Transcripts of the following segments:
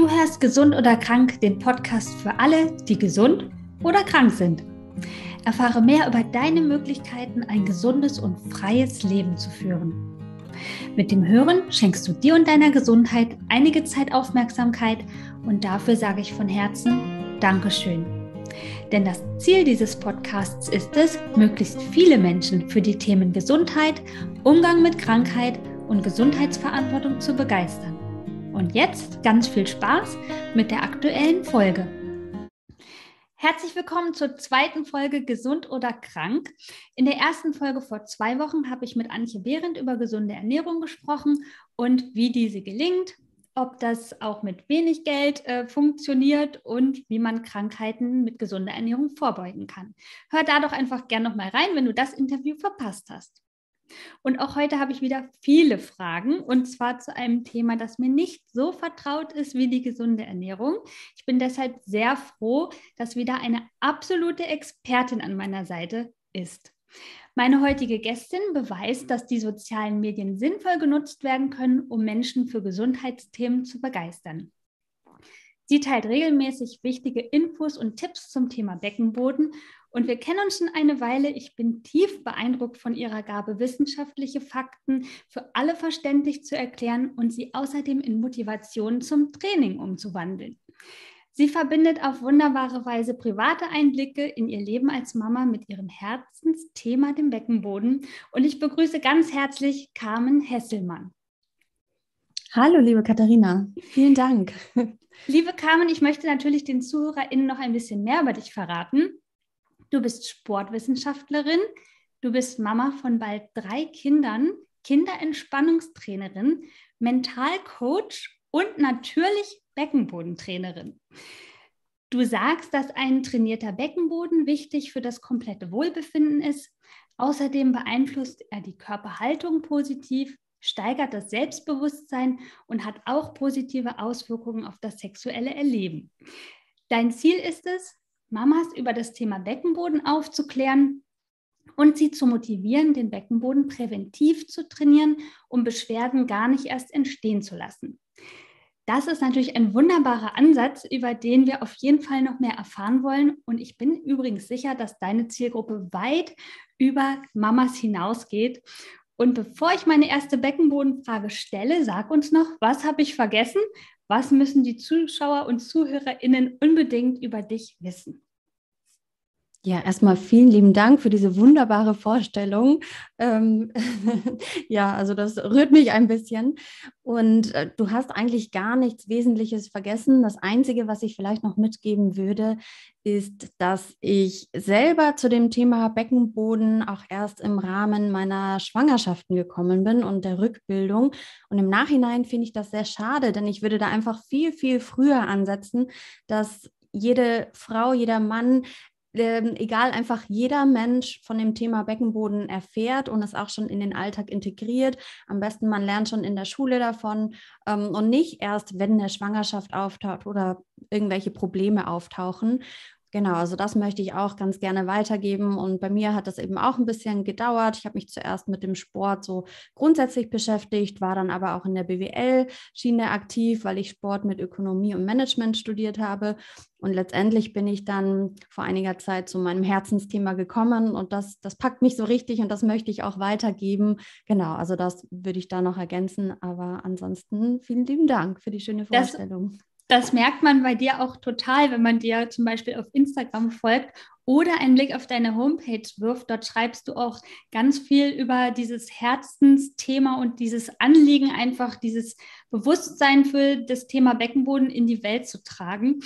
Du hörst Gesund oder Krank, den Podcast für alle, die gesund oder krank sind. Erfahre mehr über deine Möglichkeiten, ein gesundes und freies Leben zu führen. Mit dem Hören schenkst du dir und deiner Gesundheit einige Zeit Aufmerksamkeit und dafür sage ich von Herzen Dankeschön. Denn das Ziel dieses Podcasts ist es, möglichst viele Menschen für die Themen Gesundheit, Umgang mit Krankheit und Gesundheitsverantwortung zu begeistern. Und jetzt ganz viel Spaß mit der aktuellen Folge. Herzlich willkommen zur zweiten Folge Gesund oder krank. In der ersten Folge vor zwei Wochen habe ich mit Antje Behrendt über gesunde Ernährung gesprochen und wie diese gelingt, ob das auch mit wenig Geld äh, funktioniert und wie man Krankheiten mit gesunder Ernährung vorbeugen kann. Hör da doch einfach gerne noch mal rein, wenn du das Interview verpasst hast. Und auch heute habe ich wieder viele Fragen und zwar zu einem Thema, das mir nicht so vertraut ist wie die gesunde Ernährung. Ich bin deshalb sehr froh, dass wieder eine absolute Expertin an meiner Seite ist. Meine heutige Gästin beweist, dass die sozialen Medien sinnvoll genutzt werden können, um Menschen für Gesundheitsthemen zu begeistern. Sie teilt regelmäßig wichtige Infos und Tipps zum Thema Beckenboden und wir kennen uns schon eine Weile. Ich bin tief beeindruckt von ihrer Gabe, wissenschaftliche Fakten für alle verständlich zu erklären und sie außerdem in Motivation zum Training umzuwandeln. Sie verbindet auf wunderbare Weise private Einblicke in ihr Leben als Mama mit ihrem Herzensthema, dem Beckenboden. Und ich begrüße ganz herzlich Carmen Hesselmann. Hallo, liebe Katharina. Vielen Dank. Liebe Carmen, ich möchte natürlich den ZuhörerInnen noch ein bisschen mehr über dich verraten. Du bist Sportwissenschaftlerin, du bist Mama von bald drei Kindern, Kinderentspannungstrainerin, Mentalcoach und natürlich Beckenbodentrainerin. Du sagst, dass ein trainierter Beckenboden wichtig für das komplette Wohlbefinden ist. Außerdem beeinflusst er die Körperhaltung positiv, steigert das Selbstbewusstsein und hat auch positive Auswirkungen auf das sexuelle Erleben. Dein Ziel ist es, Mamas über das Thema Beckenboden aufzuklären und sie zu motivieren, den Beckenboden präventiv zu trainieren, um Beschwerden gar nicht erst entstehen zu lassen. Das ist natürlich ein wunderbarer Ansatz, über den wir auf jeden Fall noch mehr erfahren wollen. Und ich bin übrigens sicher, dass deine Zielgruppe weit über Mamas hinausgeht. Und bevor ich meine erste Beckenbodenfrage stelle, sag uns noch, was habe ich vergessen? Was müssen die Zuschauer und ZuhörerInnen unbedingt über dich wissen? Ja, erstmal vielen lieben Dank für diese wunderbare Vorstellung. Ähm, ja, also das rührt mich ein bisschen. Und äh, du hast eigentlich gar nichts Wesentliches vergessen. Das Einzige, was ich vielleicht noch mitgeben würde, ist, dass ich selber zu dem Thema Beckenboden auch erst im Rahmen meiner Schwangerschaften gekommen bin und der Rückbildung. Und im Nachhinein finde ich das sehr schade, denn ich würde da einfach viel, viel früher ansetzen, dass jede Frau, jeder Mann ähm, egal, einfach jeder Mensch von dem Thema Beckenboden erfährt und es auch schon in den Alltag integriert. Am besten, man lernt schon in der Schule davon ähm, und nicht erst, wenn eine Schwangerschaft auftaucht oder irgendwelche Probleme auftauchen. Genau, also das möchte ich auch ganz gerne weitergeben. Und bei mir hat das eben auch ein bisschen gedauert. Ich habe mich zuerst mit dem Sport so grundsätzlich beschäftigt, war dann aber auch in der BWL-Schiene aktiv, weil ich Sport mit Ökonomie und Management studiert habe. Und letztendlich bin ich dann vor einiger Zeit zu meinem Herzensthema gekommen und das, das packt mich so richtig und das möchte ich auch weitergeben. Genau, also das würde ich da noch ergänzen. Aber ansonsten vielen lieben Dank für die schöne Vorstellung. Das das merkt man bei dir auch total, wenn man dir zum Beispiel auf Instagram folgt oder einen Blick auf deine Homepage wirft. Dort schreibst du auch ganz viel über dieses Herzensthema und dieses Anliegen, einfach dieses Bewusstsein für das Thema Beckenboden in die Welt zu tragen.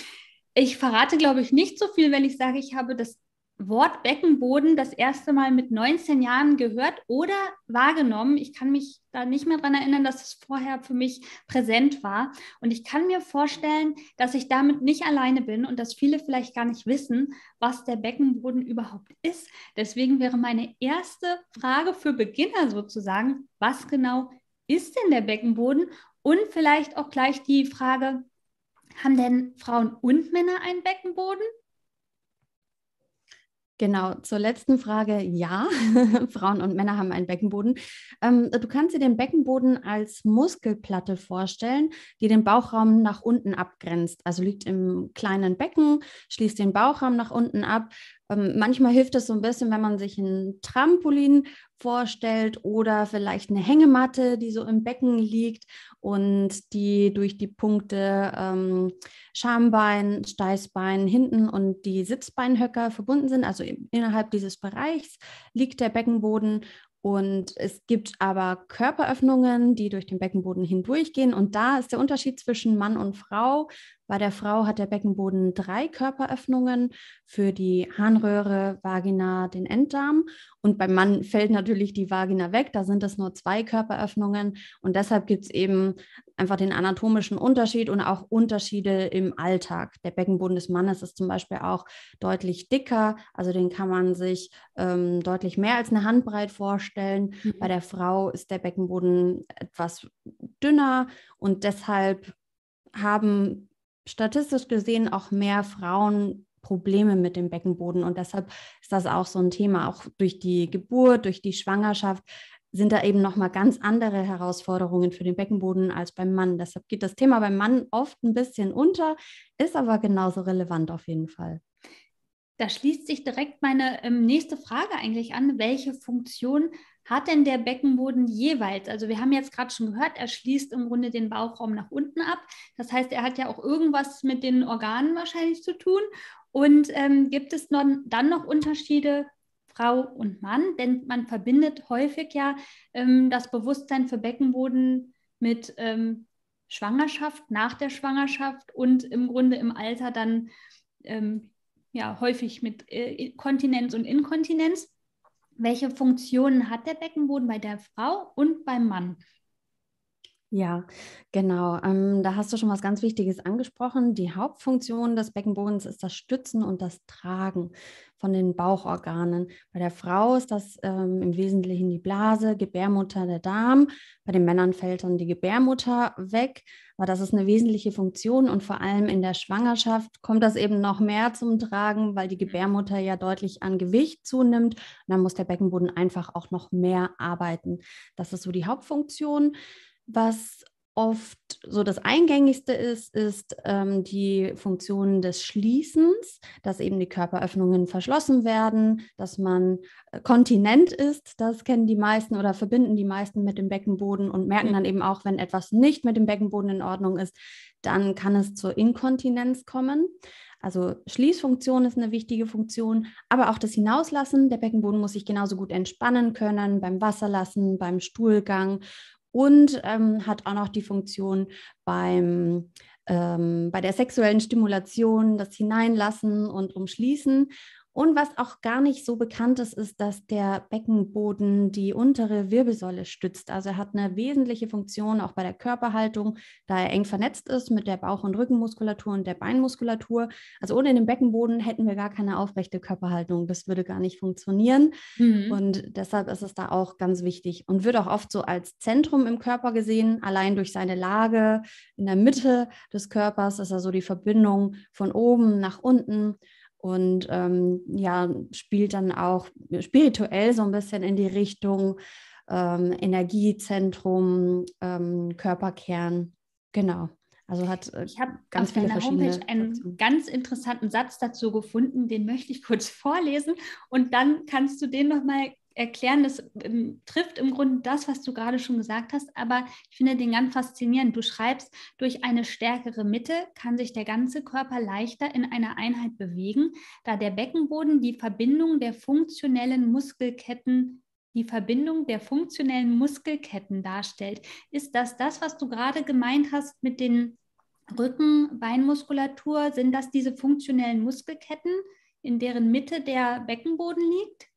Ich verrate, glaube ich, nicht so viel, wenn ich sage, ich habe das Wort Beckenboden das erste Mal mit 19 Jahren gehört oder wahrgenommen. Ich kann mich da nicht mehr daran erinnern, dass es vorher für mich präsent war. Und ich kann mir vorstellen, dass ich damit nicht alleine bin und dass viele vielleicht gar nicht wissen, was der Beckenboden überhaupt ist. Deswegen wäre meine erste Frage für Beginner sozusagen, was genau ist denn der Beckenboden? Und vielleicht auch gleich die Frage, haben denn Frauen und Männer einen Beckenboden? Genau, zur letzten Frage, ja, Frauen und Männer haben einen Beckenboden. Ähm, du kannst dir den Beckenboden als Muskelplatte vorstellen, die den Bauchraum nach unten abgrenzt. Also liegt im kleinen Becken, schließt den Bauchraum nach unten ab. Ähm, manchmal hilft es so ein bisschen, wenn man sich ein Trampolin vorstellt oder vielleicht eine Hängematte, die so im Becken liegt und die durch die Punkte ähm, Schambein, Steißbein hinten und die Sitzbeinhöcker verbunden sind. Also innerhalb dieses Bereichs liegt der Beckenboden und es gibt aber Körperöffnungen, die durch den Beckenboden hindurchgehen. Und da ist der Unterschied zwischen Mann und Frau. Bei der Frau hat der Beckenboden drei Körperöffnungen für die Harnröhre, Vagina, den Enddarm. Und beim Mann fällt natürlich die Vagina weg. Da sind es nur zwei Körperöffnungen. Und deshalb gibt es eben einfach den anatomischen Unterschied und auch Unterschiede im Alltag. Der Beckenboden des Mannes ist zum Beispiel auch deutlich dicker, also den kann man sich ähm, deutlich mehr als eine Handbreit vorstellen. Mhm. Bei der Frau ist der Beckenboden etwas dünner und deshalb haben statistisch gesehen auch mehr Frauen Probleme mit dem Beckenboden. Und deshalb ist das auch so ein Thema, auch durch die Geburt, durch die Schwangerschaft sind da eben nochmal ganz andere Herausforderungen für den Beckenboden als beim Mann. Deshalb geht das Thema beim Mann oft ein bisschen unter, ist aber genauso relevant auf jeden Fall. Da schließt sich direkt meine ähm, nächste Frage eigentlich an. Welche Funktion hat denn der Beckenboden jeweils? Also wir haben jetzt gerade schon gehört, er schließt im Grunde den Bauchraum nach unten ab. Das heißt, er hat ja auch irgendwas mit den Organen wahrscheinlich zu tun. Und ähm, gibt es noch, dann noch Unterschiede Frau und Mann, denn man verbindet häufig ja ähm, das Bewusstsein für Beckenboden mit ähm, Schwangerschaft, nach der Schwangerschaft und im Grunde im Alter dann ähm, ja häufig mit äh, Kontinenz und Inkontinenz. Welche Funktionen hat der Beckenboden bei der Frau und beim Mann? Ja, genau. Ähm, da hast du schon was ganz Wichtiges angesprochen. Die Hauptfunktion des Beckenbodens ist das Stützen und das Tragen von den Bauchorganen. Bei der Frau ist das ähm, im Wesentlichen die Blase, Gebärmutter, der Darm. Bei den Männern fällt dann die Gebärmutter weg. Aber das ist eine wesentliche Funktion und vor allem in der Schwangerschaft kommt das eben noch mehr zum Tragen, weil die Gebärmutter ja deutlich an Gewicht zunimmt. Und dann muss der Beckenboden einfach auch noch mehr arbeiten. Das ist so die Hauptfunktion. Was oft so das Eingängigste ist, ist ähm, die Funktion des Schließens, dass eben die Körperöffnungen verschlossen werden, dass man äh, kontinent ist. Das kennen die meisten oder verbinden die meisten mit dem Beckenboden und merken dann eben auch, wenn etwas nicht mit dem Beckenboden in Ordnung ist, dann kann es zur Inkontinenz kommen. Also Schließfunktion ist eine wichtige Funktion, aber auch das Hinauslassen. Der Beckenboden muss sich genauso gut entspannen können beim Wasserlassen, beim Stuhlgang und ähm, hat auch noch die Funktion beim ähm, bei der sexuellen Stimulation, das Hineinlassen und Umschließen. Und was auch gar nicht so bekannt ist, ist, dass der Beckenboden die untere Wirbelsäule stützt. Also er hat eine wesentliche Funktion auch bei der Körperhaltung, da er eng vernetzt ist mit der Bauch- und Rückenmuskulatur und der Beinmuskulatur. Also ohne den Beckenboden hätten wir gar keine aufrechte Körperhaltung. Das würde gar nicht funktionieren. Mhm. Und deshalb ist es da auch ganz wichtig und wird auch oft so als Zentrum im Körper gesehen, allein durch seine Lage in der Mitte des Körpers ist er so die Verbindung von oben nach unten und ähm, ja, spielt dann auch spirituell so ein bisschen in die Richtung ähm, Energiezentrum, ähm, Körperkern. Genau. Also hat äh, ich habe ganz auf viele deiner Homepage einen Optionen. ganz interessanten Satz dazu gefunden, den möchte ich kurz vorlesen und dann kannst du den nochmal erklären. Das ähm, trifft im Grunde das, was du gerade schon gesagt hast, aber ich finde den ganz faszinierend. Du schreibst, durch eine stärkere Mitte kann sich der ganze Körper leichter in einer Einheit bewegen, da der Beckenboden die Verbindung der funktionellen Muskelketten die Verbindung der funktionellen Muskelketten darstellt. Ist das das, was du gerade gemeint hast mit den Rücken, Beinmuskulatur? Sind das diese funktionellen Muskelketten, in deren Mitte der Beckenboden liegt?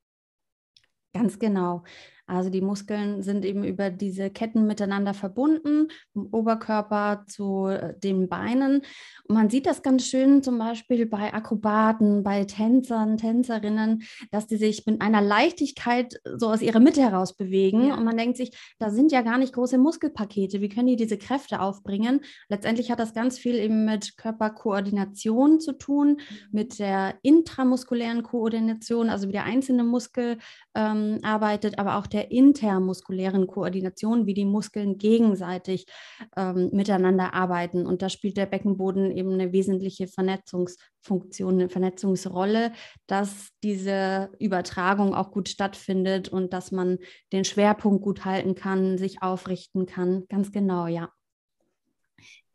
Ganz genau. Also die Muskeln sind eben über diese Ketten miteinander verbunden, vom Oberkörper zu äh, den Beinen. Und man sieht das ganz schön zum Beispiel bei Akrobaten, bei Tänzern, Tänzerinnen, dass die sich mit einer Leichtigkeit so aus ihrer Mitte heraus bewegen. Ja. Und man denkt sich, da sind ja gar nicht große Muskelpakete. Wie können die diese Kräfte aufbringen? Letztendlich hat das ganz viel eben mit Körperkoordination zu tun, mit der intramuskulären Koordination, also wie der einzelne Muskel ähm, arbeitet, aber auch der intermuskulären Koordination, wie die Muskeln gegenseitig ähm, miteinander arbeiten. Und da spielt der Beckenboden eben eine wesentliche Vernetzungsfunktion, eine Vernetzungsrolle, dass diese Übertragung auch gut stattfindet und dass man den Schwerpunkt gut halten kann, sich aufrichten kann. Ganz genau, ja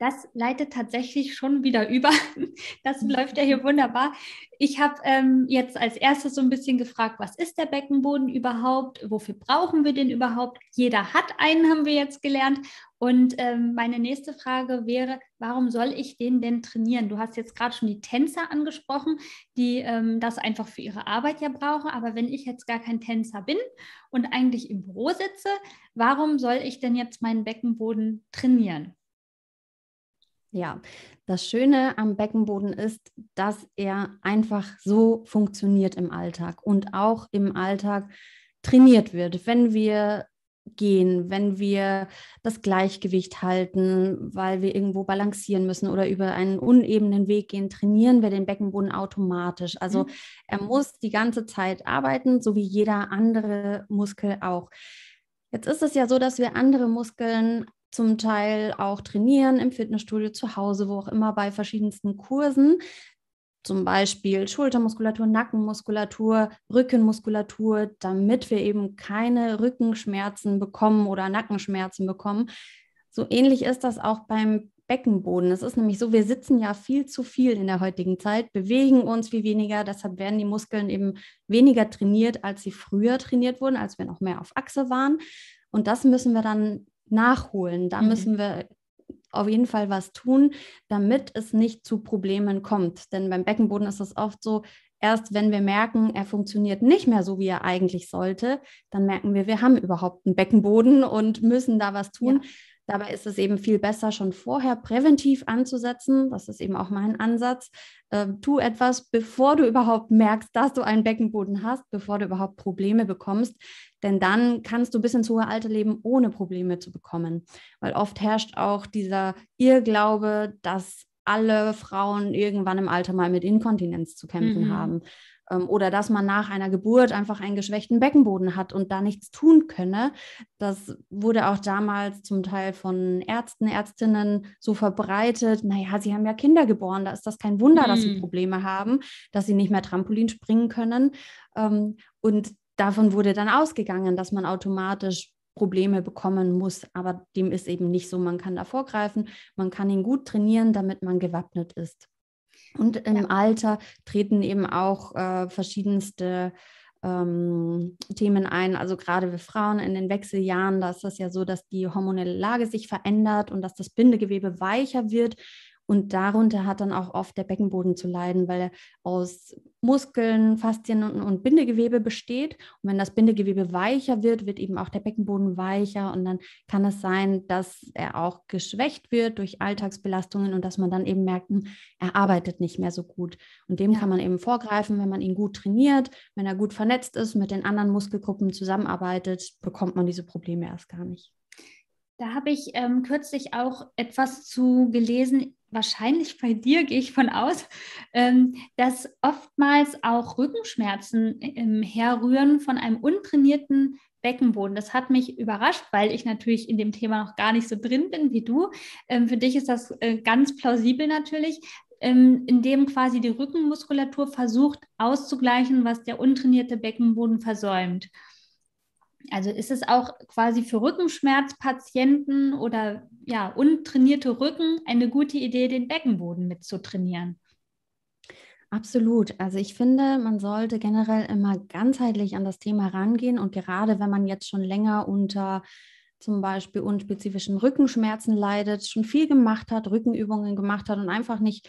das leitet tatsächlich schon wieder über. Das mhm. läuft ja hier wunderbar. Ich habe ähm, jetzt als erstes so ein bisschen gefragt, was ist der Beckenboden überhaupt? Wofür brauchen wir den überhaupt? Jeder hat einen, haben wir jetzt gelernt. Und ähm, meine nächste Frage wäre, warum soll ich den denn trainieren? Du hast jetzt gerade schon die Tänzer angesprochen, die ähm, das einfach für ihre Arbeit ja brauchen. Aber wenn ich jetzt gar kein Tänzer bin und eigentlich im Büro sitze, warum soll ich denn jetzt meinen Beckenboden trainieren? Ja, das Schöne am Beckenboden ist, dass er einfach so funktioniert im Alltag und auch im Alltag trainiert wird. Wenn wir gehen, wenn wir das Gleichgewicht halten, weil wir irgendwo balancieren müssen oder über einen unebenen Weg gehen, trainieren wir den Beckenboden automatisch. Also mhm. er muss die ganze Zeit arbeiten, so wie jeder andere Muskel auch. Jetzt ist es ja so, dass wir andere Muskeln zum Teil auch trainieren im Fitnessstudio, zu Hause, wo auch immer bei verschiedensten Kursen. Zum Beispiel Schultermuskulatur, Nackenmuskulatur, Rückenmuskulatur, damit wir eben keine Rückenschmerzen bekommen oder Nackenschmerzen bekommen. So ähnlich ist das auch beim Beckenboden. Es ist nämlich so, wir sitzen ja viel zu viel in der heutigen Zeit, bewegen uns viel weniger, deshalb werden die Muskeln eben weniger trainiert, als sie früher trainiert wurden, als wir noch mehr auf Achse waren. Und das müssen wir dann nachholen. Da mhm. müssen wir auf jeden Fall was tun, damit es nicht zu Problemen kommt. Denn beim Beckenboden ist es oft so, erst wenn wir merken, er funktioniert nicht mehr so, wie er eigentlich sollte, dann merken wir, wir haben überhaupt einen Beckenboden und müssen da was tun. Ja. Dabei ist es eben viel besser, schon vorher präventiv anzusetzen. Das ist eben auch mein Ansatz. Äh, tu etwas, bevor du überhaupt merkst, dass du einen Beckenboden hast, bevor du überhaupt Probleme bekommst. Denn dann kannst du bis ins hohe Alter leben, ohne Probleme zu bekommen. Weil oft herrscht auch dieser Irrglaube, dass alle Frauen irgendwann im Alter mal mit Inkontinenz zu kämpfen mhm. haben. Ähm, oder dass man nach einer Geburt einfach einen geschwächten Beckenboden hat und da nichts tun könne. Das wurde auch damals zum Teil von Ärzten, Ärztinnen so verbreitet. Naja, sie haben ja Kinder geboren, da ist das kein Wunder, mhm. dass sie hm. Probleme haben, dass sie nicht mehr Trampolin springen können. Ähm, und davon wurde dann ausgegangen, dass man automatisch Probleme bekommen muss. Aber dem ist eben nicht so. Man kann da vorgreifen, man kann ihn gut trainieren, damit man gewappnet ist. Und im ja. Alter treten eben auch äh, verschiedenste ähm, Themen ein. Also gerade für Frauen in den Wechseljahren, da ist das ja so, dass die hormonelle Lage sich verändert und dass das Bindegewebe weicher wird. Und darunter hat dann auch oft der Beckenboden zu leiden, weil er aus Muskeln, Faszien und, und, Bindegewebe besteht. Und wenn das Bindegewebe weicher wird, wird eben auch der Beckenboden weicher. Und dann kann es sein, dass er auch geschwächt wird durch Alltagsbelastungen und dass man dann eben merkt, hm, er arbeitet nicht mehr so gut. Und dem ja. kann man eben vorgreifen, wenn man ihn gut trainiert, wenn er gut vernetzt ist, mit den anderen Muskelgruppen zusammenarbeitet, bekommt man diese Probleme erst gar nicht. Da habe ich ähm, kürzlich auch etwas zu gelesen wahrscheinlich bei dir, gehe ich von aus, ähm, dass oftmals auch Rückenschmerzen ähm, herrühren von einem untrainierten Beckenboden. Das hat mich überrascht, weil ich natürlich in dem Thema noch gar nicht so drin bin wie du. Ähm, für dich ist das äh, ganz plausibel natürlich, indem quasi die Rückenmuskulatur versucht auszugleichen, was der untrainierte Beckenboden versäumt. Also ist es auch quasi für Rückenschmerzpatienten oder ja, untrainierte Rücken eine gute Idee, den Beckenboden mitzutrainieren? Absolut. Also ich finde, man sollte generell immer ganzheitlich an das Thema rangehen und gerade wenn man jetzt schon länger unter zum Beispiel unspezifischen Rückenschmerzen leidet, schon viel gemacht hat, Rückenübungen gemacht hat und einfach nicht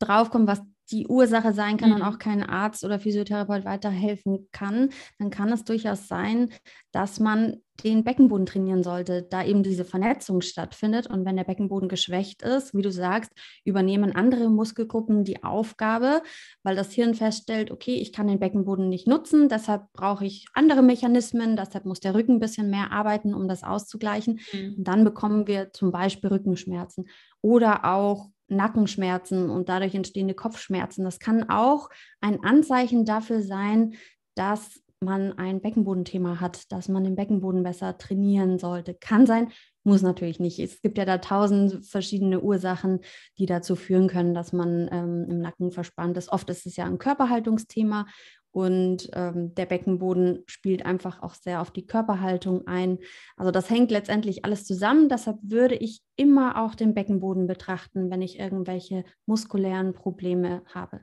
draufkommt, was die Ursache sein kann mhm. und auch kein Arzt oder Physiotherapeut weiterhelfen kann, dann kann es durchaus sein, dass man den Beckenboden trainieren sollte, da eben diese Vernetzung stattfindet. Und wenn der Beckenboden geschwächt ist, wie du sagst, übernehmen andere Muskelgruppen die Aufgabe, weil das Hirn feststellt, okay, ich kann den Beckenboden nicht nutzen, deshalb brauche ich andere Mechanismen, deshalb muss der Rücken ein bisschen mehr arbeiten, um das auszugleichen. Mhm. Und dann bekommen wir zum Beispiel Rückenschmerzen oder auch Nackenschmerzen und dadurch entstehende Kopfschmerzen. Das kann auch ein Anzeichen dafür sein, dass man ein Beckenbodenthema hat, dass man den Beckenboden besser trainieren sollte. Kann sein, muss natürlich nicht. Es gibt ja da tausend verschiedene Ursachen, die dazu führen können, dass man ähm, im Nacken verspannt ist. Oft ist es ja ein Körperhaltungsthema und ähm, der Beckenboden spielt einfach auch sehr auf die Körperhaltung ein. Also das hängt letztendlich alles zusammen. Deshalb würde ich immer auch den Beckenboden betrachten, wenn ich irgendwelche muskulären Probleme habe.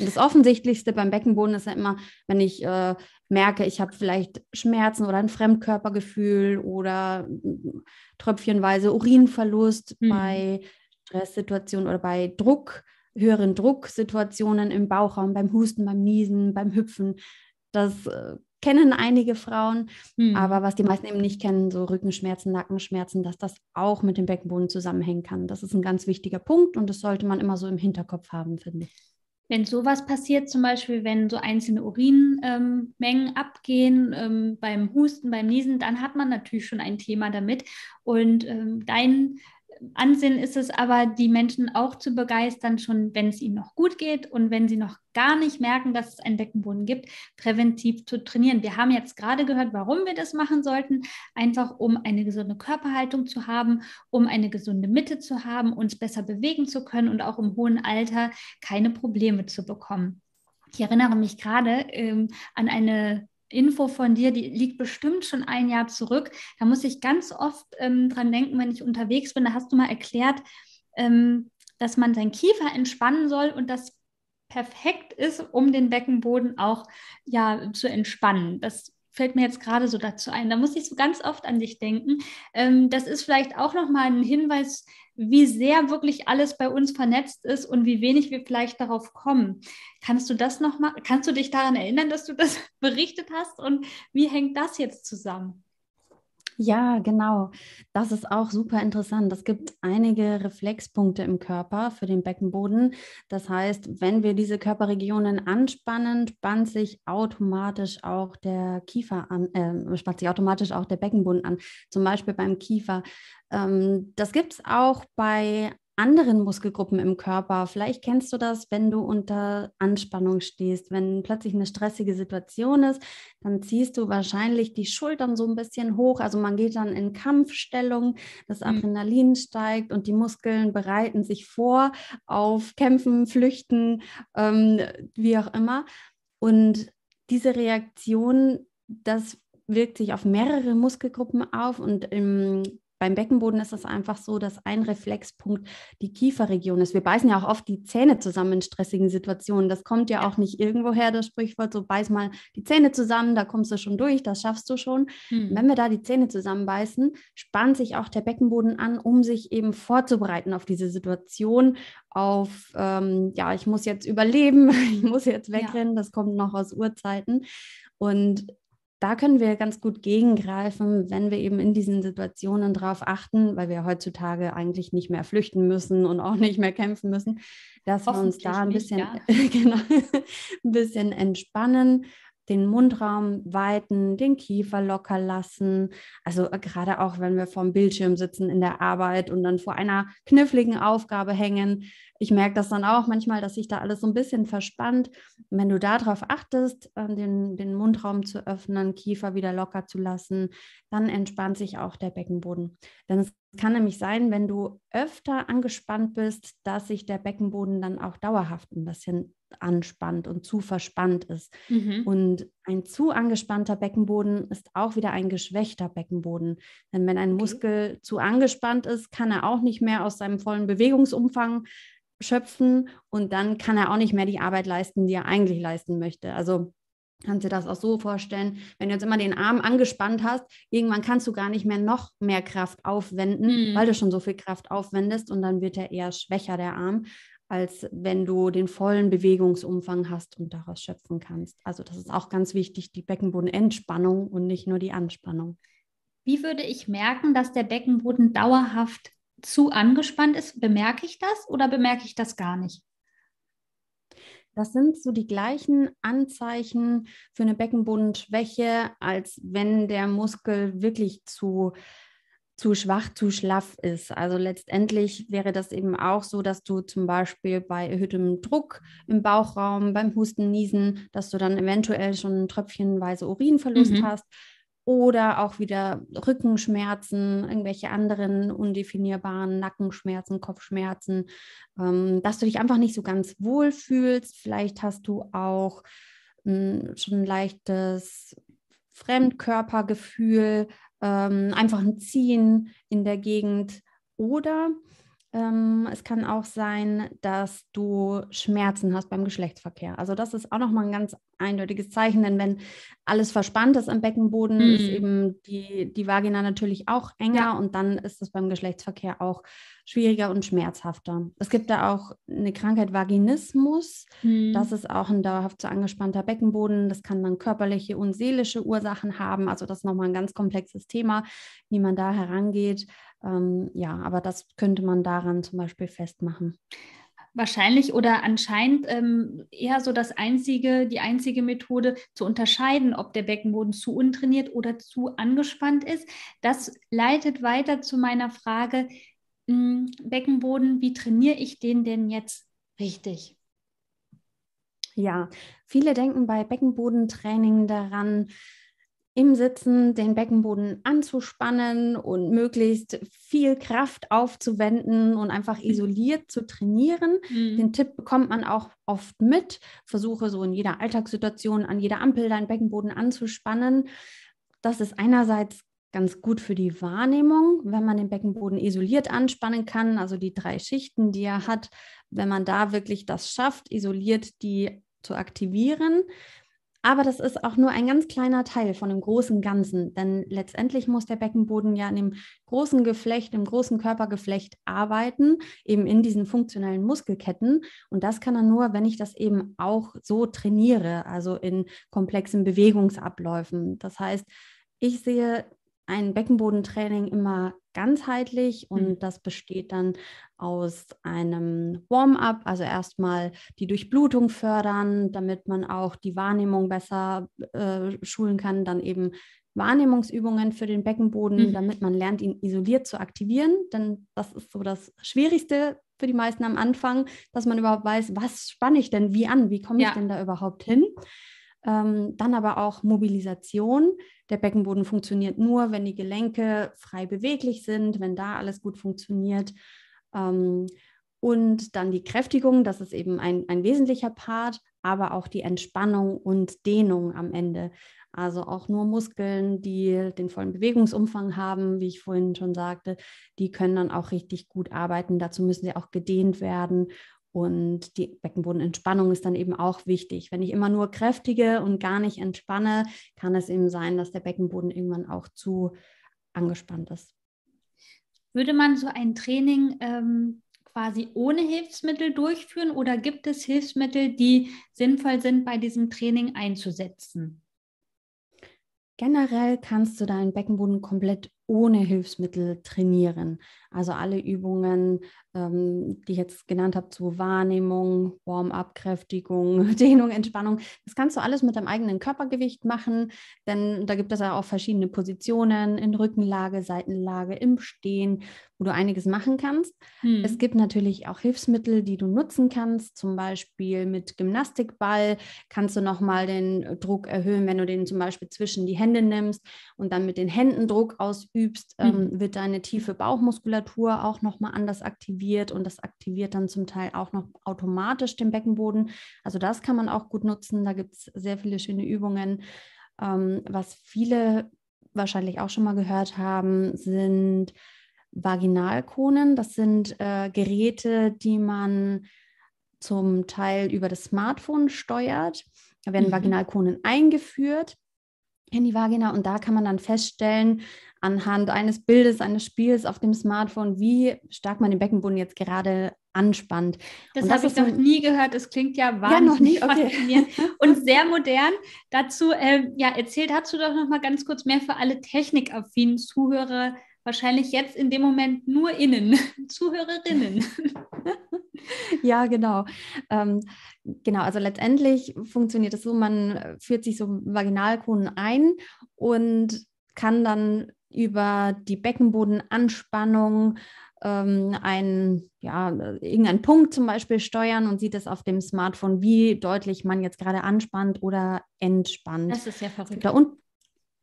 Und das Offensichtlichste beim Beckenboden ist ja immer, wenn ich äh, merke, ich habe vielleicht Schmerzen oder ein Fremdkörpergefühl oder mm, tröpfchenweise Urinverlust mhm. bei Stresssituationen oder bei Druck höheren Drucksituationen im Bauchraum, beim Husten, beim Niesen, beim Hüpfen. Das äh, kennen einige Frauen, hm. aber was die meisten eben nicht kennen, so Rückenschmerzen, Nackenschmerzen, dass das auch mit dem Beckenboden zusammenhängen kann. Das ist ein ganz wichtiger Punkt und das sollte man immer so im Hinterkopf haben, finde ich. Wenn sowas passiert, zum Beispiel, wenn so einzelne Urinmengen ähm, abgehen ähm, beim Husten, beim Niesen, dann hat man natürlich schon ein Thema damit. Und ähm, dein Ansehen ist es aber, die Menschen auch zu begeistern, schon wenn es ihnen noch gut geht und wenn sie noch gar nicht merken, dass es einen Beckenboden gibt, präventiv zu trainieren. Wir haben jetzt gerade gehört, warum wir das machen sollten, einfach um eine gesunde Körperhaltung zu haben, um eine gesunde Mitte zu haben, uns besser bewegen zu können und auch im hohen Alter keine Probleme zu bekommen. Ich erinnere mich gerade ähm, an eine Info von dir, die liegt bestimmt schon ein Jahr zurück. Da muss ich ganz oft ähm, dran denken, wenn ich unterwegs bin. Da hast du mal erklärt, ähm, dass man seinen Kiefer entspannen soll und das perfekt ist, um den Beckenboden auch ja zu entspannen. Das fällt mir jetzt gerade so dazu ein. Da muss ich so ganz oft an dich denken. Ähm, das ist vielleicht auch nochmal ein Hinweis, wie sehr wirklich alles bei uns vernetzt ist und wie wenig wir vielleicht darauf kommen. Kannst du das nochmal, kannst du dich daran erinnern, dass du das berichtet hast und wie hängt das jetzt zusammen? Ja, genau. Das ist auch super interessant. Es gibt einige Reflexpunkte im Körper für den Beckenboden. Das heißt, wenn wir diese Körperregionen anspannen, spannt sich automatisch auch der Kiefer an, äh, spannt sich automatisch auch der Beckenboden an. Zum Beispiel beim Kiefer. Ähm, das gibt es auch bei anderen Muskelgruppen im Körper. Vielleicht kennst du das, wenn du unter Anspannung stehst, wenn plötzlich eine stressige Situation ist, dann ziehst du wahrscheinlich die Schultern so ein bisschen hoch. Also man geht dann in Kampfstellung, das mhm. Adrenalin mhm. steigt und die Muskeln bereiten sich vor auf Kämpfen, Flüchten, ähm, wie auch immer. Und diese Reaktion, das wirkt sich auf mehrere Muskelgruppen auf und im beim Beckenboden ist es einfach so, dass ein Reflexpunkt die Kieferregion ist. Wir beißen ja auch oft die Zähne zusammen in stressigen Situationen. Das kommt ja auch nicht irgendwoher, das Sprichwort, so beiß mal die Zähne zusammen, da kommst du schon durch, das schaffst du schon. Hm. Wenn wir da die Zähne zusammenbeißen, spannt sich auch der Beckenboden an, um sich eben vorzubereiten auf diese Situation, auf, ähm, ja, ich muss jetzt überleben, ich muss jetzt wegrennen, ja. das kommt noch aus Urzeiten. Und da können wir ganz gut gegengreifen, wenn wir eben in diesen Situationen darauf achten, weil wir heutzutage eigentlich nicht mehr flüchten müssen und auch nicht mehr kämpfen müssen, dass wir uns da ein bisschen, nicht, ja. genau, ein bisschen entspannen, den Mundraum weiten, den Kiefer locker lassen. Also äh, gerade auch, wenn wir vorm Bildschirm sitzen in der Arbeit und dann vor einer kniffligen Aufgabe hängen. Ich merke das dann auch manchmal, dass sich da alles so ein bisschen verspannt. Wenn du darauf achtest, äh, den, den Mundraum zu öffnen, Kiefer wieder locker zu lassen, dann entspannt sich auch der Beckenboden. Denn es kann nämlich sein, wenn du öfter angespannt bist, dass sich der Beckenboden dann auch dauerhaft ein bisschen anspannt und zu verspannt ist. Mhm. Und ein zu angespannter Beckenboden ist auch wieder ein geschwächter Beckenboden. Denn wenn ein okay. Muskel zu angespannt ist, kann er auch nicht mehr aus seinem vollen Bewegungsumfang schöpfen und dann kann er auch nicht mehr die Arbeit leisten, die er eigentlich leisten möchte. Also Kannst du dir das auch so vorstellen, wenn du jetzt immer den Arm angespannt hast, irgendwann kannst du gar nicht mehr noch mehr Kraft aufwenden, mhm. weil du schon so viel Kraft aufwendest und dann wird er eher schwächer, der Arm. als wenn du den vollen Bewegungsumfang hast und daraus schöpfen kannst. Also das ist auch ganz wichtig, die Beckenbodenentspannung und nicht nur die Anspannung. Wie würde ich merken, dass der Beckenboden dauerhaft zu angespannt ist? Bemerke ich das oder bemerke ich das gar nicht? Das sind so die gleichen Anzeichen für eine Beckenbodenschwäche, als wenn der Muskel wirklich zu zu schwach, zu schlaff ist. Also letztendlich wäre das eben auch so, dass du zum Beispiel bei erhöhtem Druck im Bauchraum, beim Husten, Niesen, dass du dann eventuell schon tröpfchenweise Urinverlust mhm. hast oder auch wieder Rückenschmerzen, irgendwelche anderen undefinierbaren Nackenschmerzen, Kopfschmerzen, ähm, dass du dich einfach nicht so ganz wohl fühlst. Vielleicht hast du auch mh, hm, schon ein leichtes Fremdkörpergefühl, ähm, einfach ein Ziehen in der Gegend oder ähm, es kann auch sein, dass du Schmerzen hast beim Geschlechtsverkehr. Also das ist auch nochmal ein ganz eindeutiges Zeichen, denn wenn alles verspannt ist am Beckenboden, mhm. ist eben die, die Vagina natürlich auch enger ja. und dann ist es beim Geschlechtsverkehr auch schwieriger und schmerzhafter. Es gibt da auch eine Krankheit Vaginismus. Mhm. Das ist auch ein dauerhaft zu angespannter Beckenboden. Das kann dann körperliche und seelische Ursachen haben. Also das ist nochmal ein ganz komplexes Thema, wie man da herangeht. Ähm, ja, aber das könnte man daran zum Beispiel festmachen. Wahrscheinlich oder anscheinend ähm, eher so das einzige, die einzige Methode zu unterscheiden, ob der Beckenboden zu untrainiert oder zu angespannt ist. Das leitet weiter zu meiner Frage, mh, hm, Beckenboden, wie trainiere ich den denn jetzt richtig? Ja, viele denken bei Beckenbodentraining daran, im Sitzen den Beckenboden anzuspannen und möglichst viel Kraft aufzuwenden und einfach mhm. isoliert zu trainieren. Mhm. Den Tipp bekommt man auch oft mit. Versuche so in jeder Alltagssituation an jeder Ampel deinen Beckenboden anzuspannen. Das ist einerseits ganz gut für die Wahrnehmung, wenn man den Beckenboden isoliert anspannen kann, also die drei Schichten, die er hat, wenn man da wirklich das schafft, isoliert die zu aktivieren, aber das ist auch nur ein ganz kleiner Teil von dem großen Ganzen, denn letztendlich muss der Beckenboden ja in dem großen Geflecht, im großen Körpergeflecht arbeiten, eben in diesen funktionellen Muskelketten. Und das kann er nur, wenn ich das eben auch so trainiere, also in komplexen Bewegungsabläufen. Das heißt, ich sehe ein Beckenbodentraining immer ganzheitlich und mhm. das besteht dann aus einem Warm-up, also erstmal die Durchblutung fördern, damit man auch die Wahrnehmung besser äh, schulen kann, dann eben Wahrnehmungsübungen für den Beckenboden, mhm. damit man lernt, ihn isoliert zu aktivieren, denn das ist so das Schwierigste für die meisten am Anfang, dass man überhaupt weiß, was spanne ich denn wie an, wie komme ich ja. denn da überhaupt hin. Ähm, dann aber auch Mobilisation. Der Beckenboden funktioniert nur, wenn die Gelenke frei beweglich sind, wenn da alles gut funktioniert. Ähm, und dann die Kräftigung, das ist eben ein, ein wesentlicher Part, aber auch die Entspannung und Dehnung am Ende. Also auch nur Muskeln, die den vollen Bewegungsumfang haben, wie ich vorhin schon sagte, die können dann auch richtig gut arbeiten. Dazu müssen sie auch gedehnt werden. Und die Beckenbodenentspannung ist dann eben auch wichtig. Wenn ich immer nur kräftige und gar nicht entspanne, kann es eben sein, dass der Beckenboden irgendwann auch zu angespannt ist. Würde man so ein Training ähm, quasi ohne Hilfsmittel durchführen oder gibt es Hilfsmittel, die sinnvoll sind, bei diesem Training einzusetzen? Generell kannst du deinen Beckenboden komplett ohne Hilfsmittel trainieren. Also alle Übungen, ähm, die ich jetzt genannt habe, zu Wahrnehmung, Warm-up, Kräftigung, Dehnung, Entspannung, das kannst du alles mit deinem eigenen Körpergewicht machen, denn da gibt es ja auch verschiedene Positionen in Rückenlage, Seitenlage, im Stehen, wo du einiges machen kannst. Hm. Es gibt natürlich auch Hilfsmittel, die du nutzen kannst, zum Beispiel mit Gymnastikball kannst du nochmal den Druck erhöhen, wenn du den zum Beispiel zwischen die Hände nimmst und dann mit den Händen Druck ausübst, hm. ähm, wird deine tiefe Bauchmuskulatur auch nochmal anders aktiviert und das aktiviert dann zum Teil auch noch automatisch den Beckenboden. Also das kann man auch gut nutzen, da gibt es sehr viele schöne Übungen. Ähm, was viele wahrscheinlich auch schon mal gehört haben, sind Vaginalkonen. Das sind äh, Geräte, die man zum Teil über das Smartphone steuert. Da werden mhm. Vaginalkonen eingeführt. In die Vagina und da kann man dann feststellen, anhand eines Bildes, eines Spiels auf dem Smartphone, wie stark man den Beckenboden jetzt gerade anspannt. Das, das habe ich noch nie gehört. Das klingt ja wahnsinnig ja, okay. faszinierend und sehr modern. Dazu, äh, ja, erzähl dazu doch noch mal ganz kurz mehr für alle technikaffinen Zuhörer. Wahrscheinlich jetzt in dem Moment nur innen, Zuhörerinnen. ja, genau. Ähm, genau, also letztendlich funktioniert es so, man führt sich so Vaginalkonen ein und kann dann über die Beckenbodenanspannung ähm, ein, ja, irgendeinen Punkt zum Beispiel steuern und sieht es auf dem Smartphone, wie deutlich man jetzt gerade anspannt oder entspannt. Das ist ja verrückt.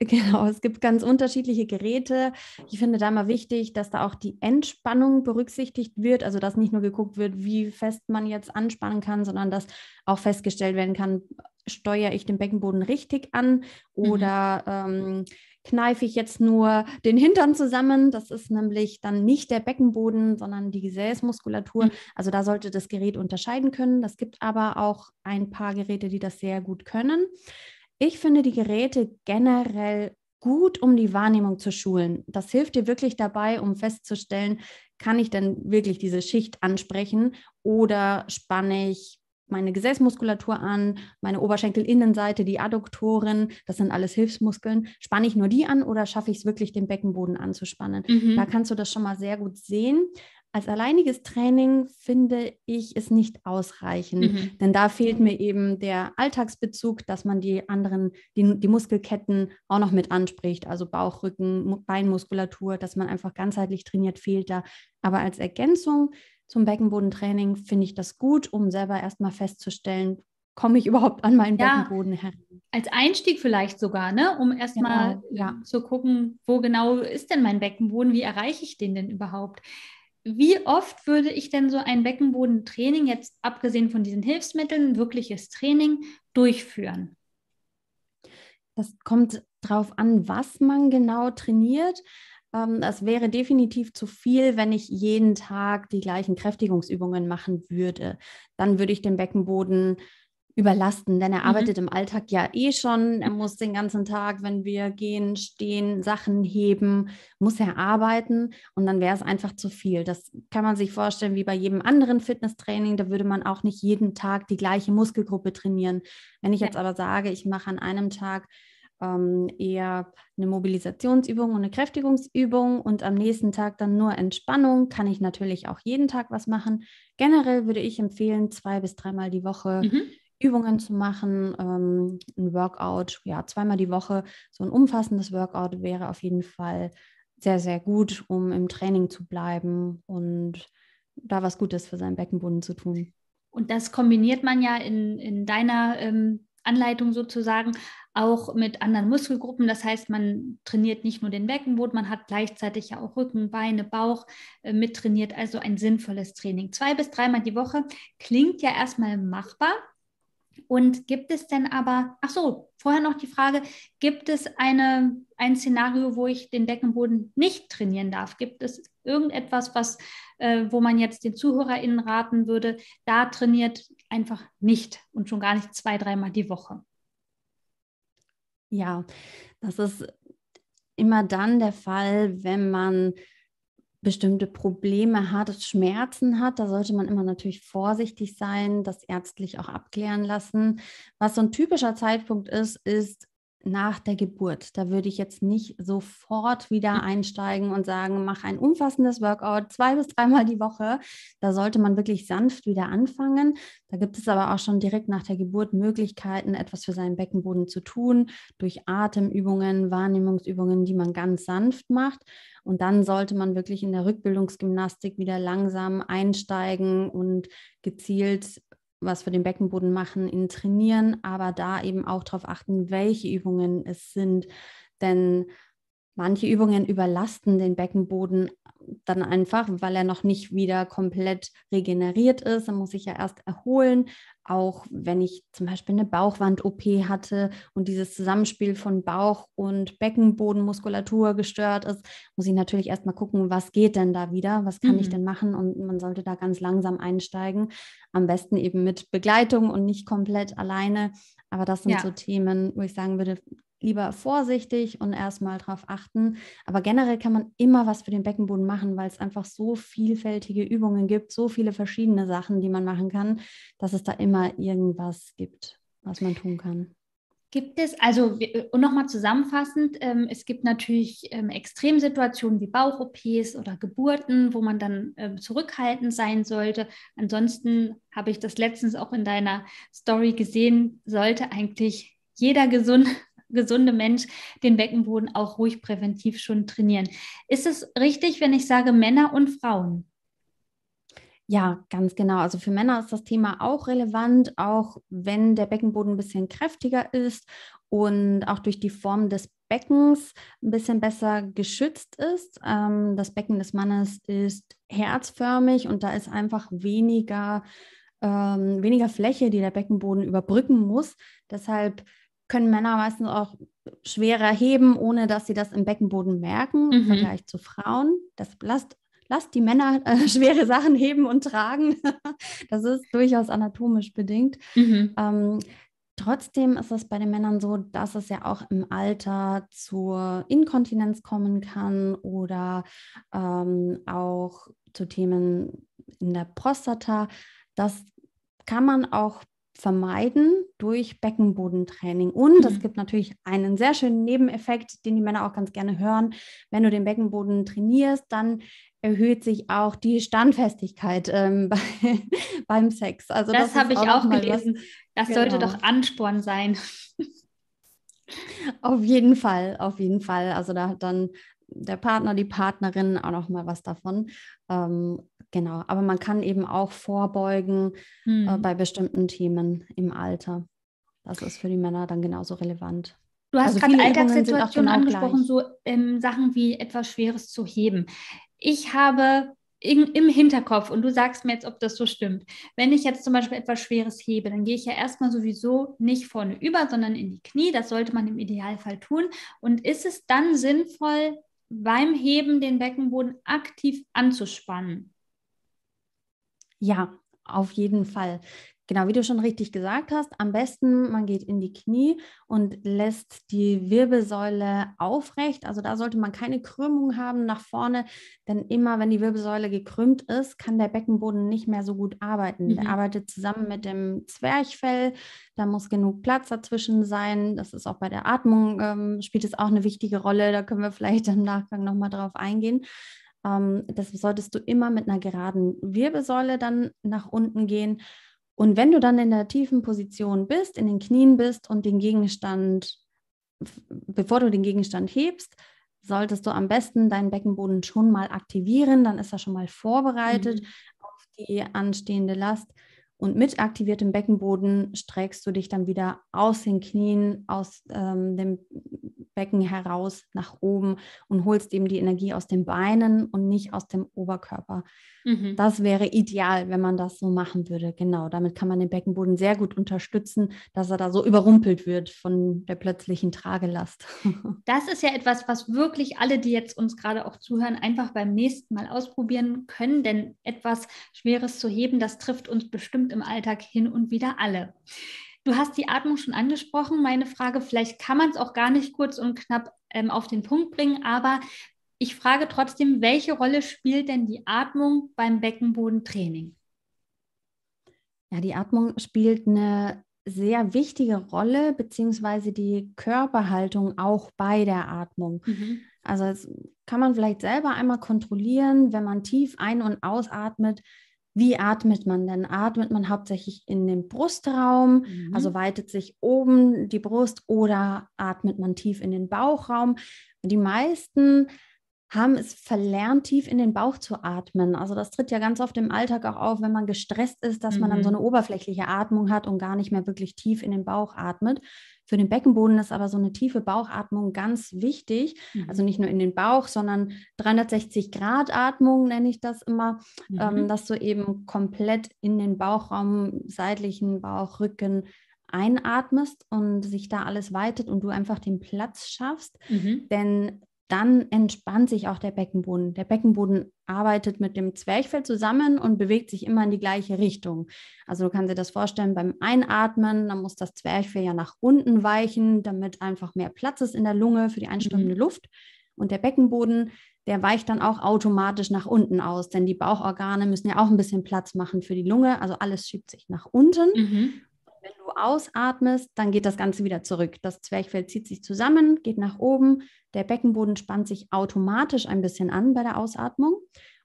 Genau, es gibt ganz unterschiedliche Geräte. Ich finde da mal wichtig, dass da auch die Entspannung berücksichtigt wird. Also dass nicht nur geguckt wird, wie fest man jetzt anspannen kann, sondern dass auch festgestellt werden kann, steuere ich den Beckenboden richtig an mhm. oder mhm. ähm, kneife ich jetzt nur den Hintern zusammen. Das ist nämlich dann nicht der Beckenboden, sondern die Gesäßmuskulatur. Mhm. Also da sollte das Gerät unterscheiden können. Das gibt aber auch ein paar Geräte, die das sehr gut können. Ich finde die Geräte generell gut, um die Wahrnehmung zu schulen. Das hilft dir wirklich dabei, um festzustellen, kann ich denn wirklich diese Schicht ansprechen oder spanne ich meine Gesäßmuskulatur an, meine Oberschenkelinnenseite, die Adduktoren, das sind alles Hilfsmuskeln. Spanne ich nur die an oder schaffe ich es wirklich, den Beckenboden anzuspannen? Mhm. Da kannst du das schon mal sehr gut sehen. Als alleiniges Training finde ich es nicht ausreichend, mhm. denn da fehlt mir eben der Alltagsbezug, dass man die anderen, die, die Muskelketten auch noch mit anspricht, also Bauch, Rücken, Beinmuskulatur, dass man einfach ganzheitlich trainiert, fehlt da. Aber als Ergänzung zum Beckenbodentraining finde ich das gut, um selber erstmal festzustellen, komme ich überhaupt an meinen ja, Beckenboden heran. Als Einstieg vielleicht sogar, ne? um erstmal genau, ja. zu gucken, wo genau ist denn mein Beckenboden, wie erreiche ich den denn überhaupt? Wie oft würde ich denn so ein Beckenbodentraining, jetzt abgesehen von diesen Hilfsmitteln, wirkliches Training durchführen? Das kommt darauf an, was man genau trainiert. Ähm, es wäre definitiv zu viel, wenn ich jeden Tag die gleichen Kräftigungsübungen machen würde. Dann würde ich den Beckenboden überlasten, denn er mhm. arbeitet im Alltag ja eh schon. Er muss den ganzen Tag, wenn wir gehen, stehen, Sachen heben, muss er arbeiten und dann wäre es einfach zu viel. Das kann man sich vorstellen wie bei jedem anderen Fitnesstraining. Da würde man auch nicht jeden Tag die gleiche Muskelgruppe trainieren. Wenn ich jetzt aber sage, ich mache an einem Tag ähm, eher eine Mobilisationsübung und eine Kräftigungsübung und am nächsten Tag dann nur Entspannung, kann ich natürlich auch jeden Tag was machen. Generell würde ich empfehlen, zwei bis dreimal die Woche mhm. Übungen zu machen, ähm, ein Workout, ja, zweimal die Woche. So ein umfassendes Workout wäre auf jeden Fall sehr, sehr gut, um im Training zu bleiben und da was Gutes für seinen Beckenboden zu tun. Und das kombiniert man ja in, in deiner ähm, Anleitung sozusagen auch mit anderen Muskelgruppen. Das heißt, man trainiert nicht nur den Beckenboden, man hat gleichzeitig ja auch Rücken, Beine, Bauch äh, mittrainiert. Also ein sinnvolles Training. Zwei bis dreimal die Woche klingt ja erstmal machbar. Und gibt es denn aber, ach so, vorher noch die Frage, gibt es eine, ein Szenario, wo ich den Beckenboden nicht trainieren darf? Gibt es irgendetwas, was, äh, wo man jetzt den ZuhörerInnen raten würde, da trainiert einfach nicht und schon gar nicht zwei, dreimal die Woche? Ja, das ist immer dann der Fall, wenn man bestimmte Probleme hat, Schmerzen hat, da sollte man immer natürlich vorsichtig sein, das ärztlich auch abklären lassen. Was so ein typischer Zeitpunkt ist, ist nach der Geburt. Da würde ich jetzt nicht sofort wieder mhm. einsteigen und sagen, mach ein umfassendes Workout zwei bis dreimal die Woche. Da sollte man wirklich sanft wieder anfangen. Da gibt es aber auch schon direkt nach der Geburt Möglichkeiten, etwas für seinen Beckenboden zu tun, durch Atemübungen, Wahrnehmungsübungen, die man ganz sanft macht. Und dann sollte man wirklich in der Rückbildungsgymnastik wieder langsam einsteigen und gezielt was für den Beckenboden machen, ihn trainieren, aber da eben auch darauf achten, welche Übungen es sind. Denn manche Übungen überlasten den Beckenboden dann einfach, weil er noch nicht wieder komplett regeneriert ist. Er muss sich ja erst erholen. Auch wenn ich zum Beispiel eine Bauchwand-OP hatte und dieses Zusammenspiel von Bauch- und Beckenbodenmuskulatur gestört ist, muss ich natürlich erstmal gucken, was geht denn da wieder, was kann mhm. ich denn machen und man sollte da ganz langsam einsteigen. Am besten eben mit Begleitung und nicht komplett alleine. Aber das sind ja. so Themen, wo ich sagen würde, lieber vorsichtig und erstmal drauf achten. Aber generell kann man immer was für den Beckenboden machen, weil es einfach so vielfältige Übungen gibt, so viele verschiedene Sachen, die man machen kann, dass es da immer irgendwas gibt, was man tun kann. Gibt es, also und nochmal zusammenfassend, ähm, es gibt natürlich ähm, Extremsituationen wie Bauch-OPs oder Geburten, wo man dann ähm, zurückhaltend sein sollte. Ansonsten habe ich das letztens auch in deiner Story gesehen, sollte eigentlich jeder gesund, gesunde Mensch den Beckenboden auch ruhig präventiv schon trainieren. Ist es richtig, wenn ich sage Männer und Frauen? Ja, ganz genau. Also für Männer ist das Thema auch relevant, auch wenn der Beckenboden ein bisschen kräftiger ist und auch durch die Form des Beckens ein bisschen besser geschützt ist. Ähm, das Becken des Mannes ist herzförmig und da ist einfach weniger, ähm, weniger Fläche, die der Beckenboden überbrücken muss. Deshalb können Männer meistens auch schwerer heben, ohne dass sie das im Beckenboden merken, mhm. im Vergleich zu Frauen. Das lasst lasst die Männer äh, schwere Sachen heben und tragen. das ist durchaus anatomisch bedingt. Mhm. Ähm, trotzdem ist es bei den Männern so, dass es ja auch im Alter zur Inkontinenz kommen kann oder ähm, auch zu Themen in der Prostata. Das kann man auch vermeiden durch Beckenbodentraining. Und mhm. es gibt natürlich einen sehr schönen Nebeneffekt, den die Männer auch ganz gerne hören. Wenn du den Beckenboden trainierst, dann erhöht sich auch die Standfestigkeit ähm, bei, beim Sex. Also das, das habe ich auch gelesen. Was, das genau. sollte doch Ansporn sein. Auf jeden Fall, auf jeden Fall. Also da hat dann der Partner, die Partnerin auch noch mal was davon. Ähm, genau, aber man kann eben auch vorbeugen hm. äh, bei bestimmten Themen im Alter. Das ist für die Männer dann genauso relevant. Du hast also gerade Alltagssituationen genau angesprochen, gleich. so ähm, Sachen wie etwas Schweres zu heben ich habe in, im Hinterkopf und du sagst mir jetzt, ob das so stimmt. Wenn ich jetzt zum Beispiel etwas Schweres hebe, dann gehe ich ja erstmal sowieso nicht vorne über, sondern in die Knie. Das sollte man im Idealfall tun. Und ist es dann sinnvoll, beim Heben den Beckenboden aktiv anzuspannen? Ja, auf jeden Fall. Genau, wie du schon richtig gesagt hast, am besten man geht in die Knie und lässt die Wirbelsäule aufrecht. Also da sollte man keine Krümmung haben nach vorne, denn immer wenn die Wirbelsäule gekrümmt ist, kann der Beckenboden nicht mehr so gut arbeiten. Mhm. Der arbeitet zusammen mit dem Zwerchfell, da muss genug Platz dazwischen sein. Das ist auch bei der Atmung, ähm, spielt es auch eine wichtige Rolle. Da können wir vielleicht im Nachgang nochmal drauf eingehen. Ähm, das solltest du immer mit einer geraden Wirbelsäule dann nach unten gehen und wenn du dann in der tiefen Position bist, in den Knien bist und den Gegenstand, bevor du den Gegenstand hebst, solltest du am besten deinen Beckenboden schon mal aktivieren. Dann ist er schon mal vorbereitet mhm. auf die anstehende Last. Und mit aktiviertem Beckenboden streckst du dich dann wieder aus den Knien, aus ähm, dem Becken heraus nach oben und holst eben die Energie aus den Beinen und nicht aus dem Oberkörper. Mhm. Das wäre ideal, wenn man das so machen würde. Genau, damit kann man den Beckenboden sehr gut unterstützen, dass er da so überrumpelt wird von der plötzlichen Tragelast. Das ist ja etwas, was wirklich alle, die jetzt uns gerade auch zuhören, einfach beim nächsten Mal ausprobieren können, denn etwas Schweres zu heben, das trifft uns bestimmt im Alltag hin und wieder alle. Du hast die Atmung schon angesprochen. Meine Frage, vielleicht kann man es auch gar nicht kurz und knapp ähm, auf den Punkt bringen, aber ich frage trotzdem, welche Rolle spielt denn die Atmung beim Beckenbodentraining? Ja, die Atmung spielt eine sehr wichtige Rolle, beziehungsweise die Körperhaltung auch bei der Atmung. Mhm. Also das kann man vielleicht selber einmal kontrollieren, wenn man tief ein- und ausatmet, wie atmet man denn? Atmet man hauptsächlich in den Brustraum, mhm. also weitet sich oben die Brust oder atmet man tief in den Bauchraum? Die meisten haben es verlernt, tief in den Bauch zu atmen. Also das tritt ja ganz oft im Alltag auch auf, wenn man gestresst ist, dass mhm. man dann so mhm. eine oberflächliche Atmung hat und gar nicht mehr wirklich tief in den Bauch atmet. Für den Beckenboden ist aber so eine tiefe Bauchatmung ganz wichtig. Mhm. Also nicht nur in den Bauch, sondern 360 Grad Atmung nenne ich das immer, mhm. ähm, dass du eben komplett in den Bauchraum, seitlichen Bauch, Rücken einatmest und sich da alles weitet und du einfach den Platz schaffst. Mhm. Denn dann entspannt sich auch der Beckenboden. Der Beckenboden arbeitet mit dem Zwerchfell zusammen und bewegt sich immer in die gleiche Richtung. Also du kannst dir das vorstellen, beim Einatmen, dann muss das Zwerchfell ja nach unten weichen, damit einfach mehr Platz ist in der Lunge für die einströmende mhm. Luft. Und der Beckenboden, der weicht dann auch automatisch nach unten aus, denn die Bauchorgane müssen ja auch ein bisschen Platz machen für die Lunge. Also alles schiebt sich nach unten. Mhm. Wenn du ausatmest, dann geht das Ganze wieder zurück. Das Zwerchfell zieht sich zusammen, geht nach oben. Der Beckenboden spannt sich automatisch ein bisschen an bei der Ausatmung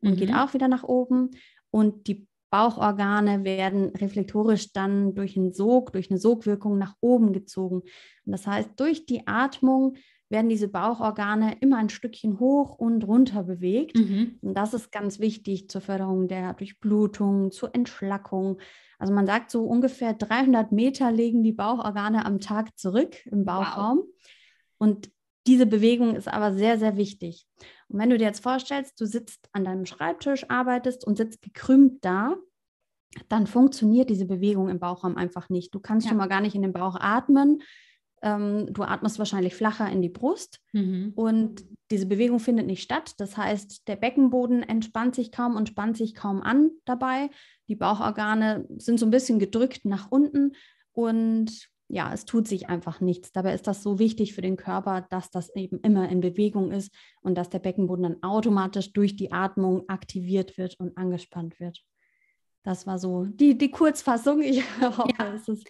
und mhm. geht auch wieder nach oben. Und die Bauchorgane werden reflektorisch dann durch einen Sog, durch eine Sogwirkung nach oben gezogen. Und das heißt, durch die Atmung werden diese Bauchorgane immer ein Stückchen hoch und runter bewegt. Mhm. Und das ist ganz wichtig zur Förderung der Durchblutung, zur Entschlackung. Also man sagt so ungefähr 300 Meter legen die Bauchorgane am Tag zurück im Bauchraum. Wow. Und diese Bewegung ist aber sehr, sehr wichtig. Und wenn du dir jetzt vorstellst, du sitzt an deinem Schreibtisch, arbeitest und sitzt gekrümmt da, dann funktioniert diese Bewegung im Bauchraum einfach nicht. Du kannst ja. schon mal gar nicht in den Bauch atmen. Ähm, du atmest wahrscheinlich flacher in die Brust mhm. und diese Bewegung findet nicht statt. Das heißt, der Beckenboden entspannt sich kaum und spannt sich kaum an dabei. Die Bauchorgane sind so ein bisschen gedrückt nach unten und ja, es tut sich einfach nichts. Dabei ist das so wichtig für den Körper, dass das eben immer in Bewegung ist und dass der Beckenboden dann automatisch durch die Atmung aktiviert wird und angespannt wird. Das war so die, die Kurzfassung. Ich hoffe, ja. es ist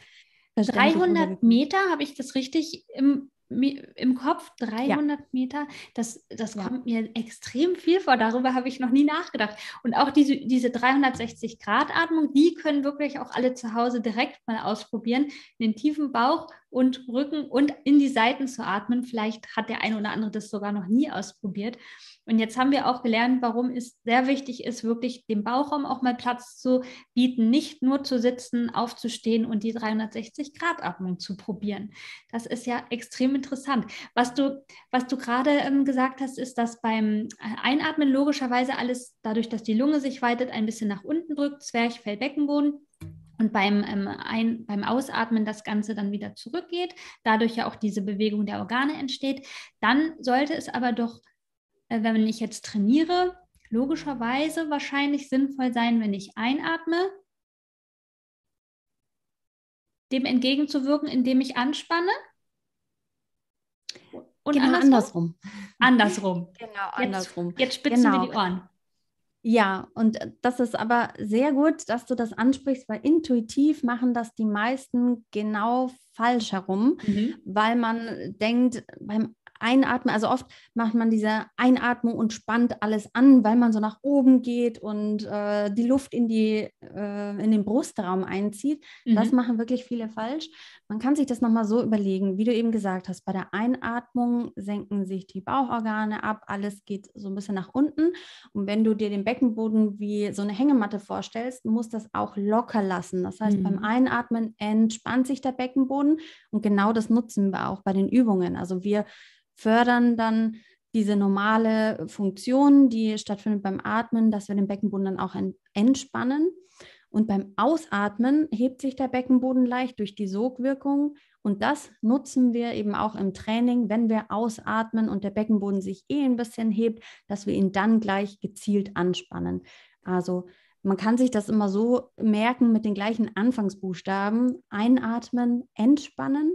300 Meter, habe ich das richtig im, im Kopf? 300 ja. Meter, das, das ja. kommt mir extrem viel vor. Darüber habe ich noch nie nachgedacht. Und auch diese, diese 360-Grad-Atmung, die können wirklich auch alle zu Hause direkt mal ausprobieren. In den tiefen Bauch und Rücken und in die Seiten zu atmen. Vielleicht hat der eine oder andere das sogar noch nie ausprobiert. Und jetzt haben wir auch gelernt, warum es sehr wichtig ist, wirklich dem Bauchraum auch mal Platz zu bieten, nicht nur zu sitzen, aufzustehen und die 360-Grad-Atmung zu probieren. Das ist ja extrem interessant. Was du, was du gerade ähm, gesagt hast, ist, dass beim äh, Einatmen logischerweise alles, dadurch, dass die Lunge sich weitet, ein bisschen nach unten drückt, Zwerchfell, Beckenboden. Und beim, ähm, Ein-, beim Ausatmen das Ganze dann wieder zurückgeht, dadurch ja auch diese Bewegung der Organe entsteht. Dann sollte es aber doch äh, wenn ich jetzt trainiere, logischerweise wahrscheinlich sinnvoll sein, wenn ich einatme, dem entgegenzuwirken, indem ich anspanne. Und genau andersrum. Andersrum. Genau, andersrum. Jetzt, jetzt spitzen genau. wir die Ohren. Ja, und das ist aber sehr gut, dass du das ansprichst, weil intuitiv machen das die meisten genau falsch herum, mhm. weil man denkt, beim Einatmen, also oft macht man diese Einatmung und spannt alles an, weil man so nach oben geht und äh, die Luft in, die, äh, in den Brustraum einzieht. Mhm. Das machen wirklich viele falsch. Man kann sich das nochmal so überlegen, wie du eben gesagt hast, bei der Einatmung senken sich die Bauchorgane ab, alles geht so ein bisschen nach unten. Und wenn du dir den Beckenboden wie so eine Hängematte vorstellst, musst das auch locker lassen. Das heißt, mhm. beim Einatmen entspannt sich der Beckenboden und genau das nutzen wir auch bei den Übungen. Also wir fördern dann diese normale Funktion, die stattfindet beim Atmen, dass wir den Beckenboden dann auch entspannen. Und beim Ausatmen hebt sich der Beckenboden leicht durch die Sogwirkung. Und das nutzen wir eben auch im Training, wenn wir ausatmen und der Beckenboden sich eh ein bisschen hebt, dass wir ihn dann gleich gezielt anspannen. Also man kann sich das immer so merken mit den gleichen Anfangsbuchstaben. Einatmen, entspannen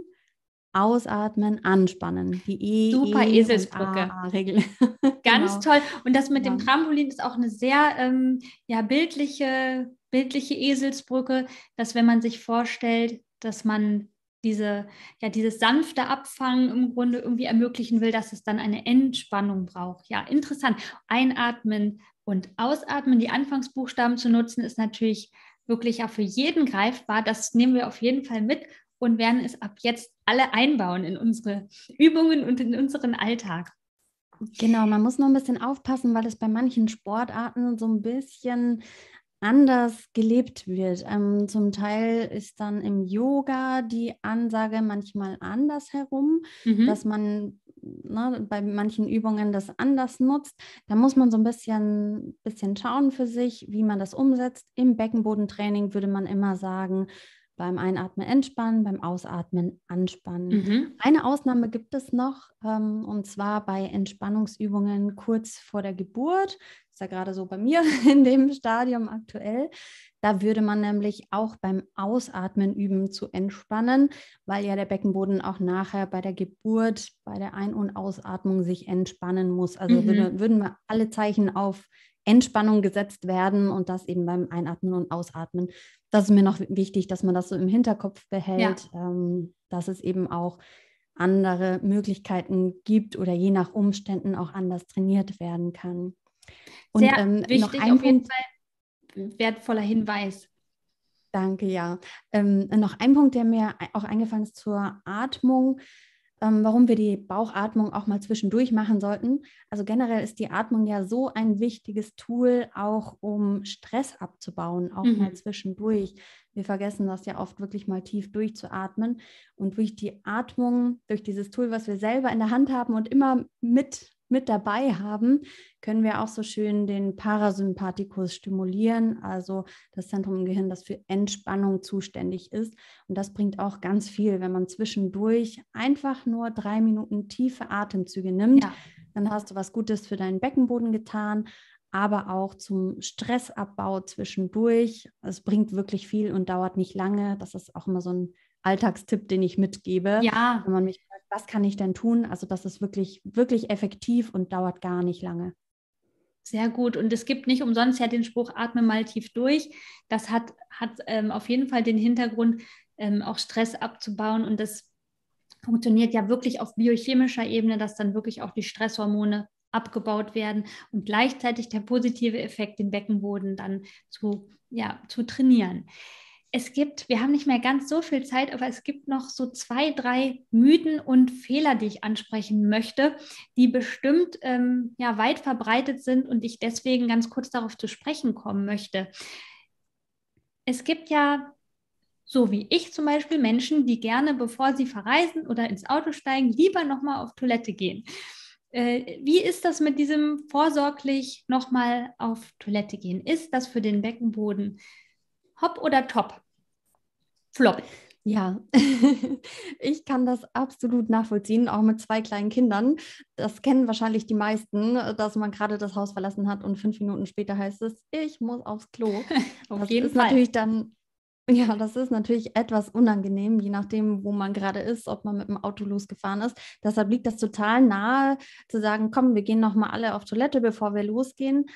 Ausatmen, anspannen. Die E, Super e Eselsbrücke. Regel. Ganz genau. toll. Und das mit ja. dem Trampolin ist auch eine sehr ähm, ja, bildliche, bildliche Eselsbrücke, dass wenn man sich vorstellt, dass man diese, ja, dieses sanfte Abfangen im Grunde irgendwie ermöglichen will, dass es dann eine Entspannung braucht. Ja, interessant. Einatmen und ausatmen, die Anfangsbuchstaben zu nutzen, ist natürlich wirklich auch für jeden greifbar. Das nehmen wir auf jeden Fall mit und werden es ab jetzt alle einbauen in unsere Übungen und in unseren Alltag. Genau, man muss noch ein bisschen aufpassen, weil es bei manchen Sportarten so ein bisschen anders gelebt wird. Ähm, zum Teil ist dann im Yoga die Ansage manchmal anders herum, mhm. dass man ne, bei manchen Übungen das anders nutzt. Da muss man so ein bisschen, bisschen schauen für sich, wie man das umsetzt. Im Beckenbodentraining würde man immer sagen, beim Einatmen entspannen, beim Ausatmen anspannen. Mhm. Eine Ausnahme gibt es noch, ähm, und zwar bei Entspannungsübungen kurz vor der Geburt. Ja gerade so bei mir in dem Stadium aktuell. Da würde man nämlich auch beim Ausatmen üben zu entspannen, weil ja der Beckenboden auch nachher bei der Geburt, bei der Ein- und Ausatmung sich entspannen muss. Also Mhm. würde, würden wir alle Zeichen auf Entspannung gesetzt werden und das eben beim Einatmen und Ausatmen. Das ist mir noch wichtig, dass man das so im Hinterkopf behält, ähm, dass es eben auch andere Möglichkeiten gibt oder je nach Umständen auch anders trainiert werden kann. Und Sehr ähm, noch wichtig, ein auf jeden Punkt, Fall wertvoller Hinweis. Danke, ja. Ähm, noch ein Punkt, der mir auch eingefallen ist zur Atmung, ähm, warum wir die Bauchatmung auch mal zwischendurch machen sollten. Also generell ist die Atmung ja so ein wichtiges Tool, auch um Stress abzubauen, auch mal Mhm. zwischendurch. Wir vergessen das ja oft wirklich mal tief durchzuatmen. Und durch die Atmung, durch dieses Tool, was wir selber in der Hand haben und immer mit, mit dabei haben, können wir auch so schön den Parasympathikus stimulieren, also das Zentrum im Gehirn, das für Entspannung zuständig ist. Und das bringt auch ganz viel, wenn man zwischendurch einfach nur drei Minuten tiefe Atemzüge nimmt. Ja. Dann hast du was Gutes für deinen Beckenboden getan, aber auch zum Stressabbau zwischendurch. Es bringt wirklich viel und dauert nicht lange. Das ist auch immer so ein Alltagstipp, den ich mitgebe. Ja, Wenn man mich fragt, was kann ich denn tun? Also das ist wirklich, wirklich effektiv und dauert gar nicht lange. sehr gut. Und es gibt nicht umsonst ja den Spruch, atme mal tief durch. Das hat, hat ähm, auf jeden Fall den Hintergrund, ähm, auch Stress abzubauen. Und das funktioniert ja wirklich auf biochemischer Ebene, dass dann wirklich auch die Stresshormone abgebaut werden und gleichzeitig der positive Effekt, den Beckenboden dann zu, ja, zu trainieren. Es gibt, wir haben nicht mehr ganz so viel Zeit, aber es gibt noch so zwei, drei Mythen und Fehler, die ich ansprechen möchte, die bestimmt ähm, ja, weit verbreitet sind und ich deswegen ganz kurz darauf zu sprechen kommen möchte. Es gibt ja, so wie ich zum Beispiel, Menschen, die gerne, bevor sie verreisen oder ins Auto steigen, lieber nochmal auf Toilette gehen. Äh, wie ist das mit diesem vorsorglich nochmal auf Toilette gehen? Ist das für den Beckenboden hopp oder top? Flop. Ja, ich kann das absolut nachvollziehen, auch mit zwei kleinen Kindern. Das kennen wahrscheinlich die meisten, dass man gerade das Haus verlassen hat und fünf Minuten später heißt es, ich muss aufs Klo. Auf das jeden ist Fall. natürlich dann, ja, das ist natürlich etwas unangenehm, je nachdem, wo man gerade ist, ob man mit dem Auto losgefahren ist. Deshalb liegt das total nahe, zu sagen, komm, wir gehen nochmal alle auf Toilette, bevor wir losgehen.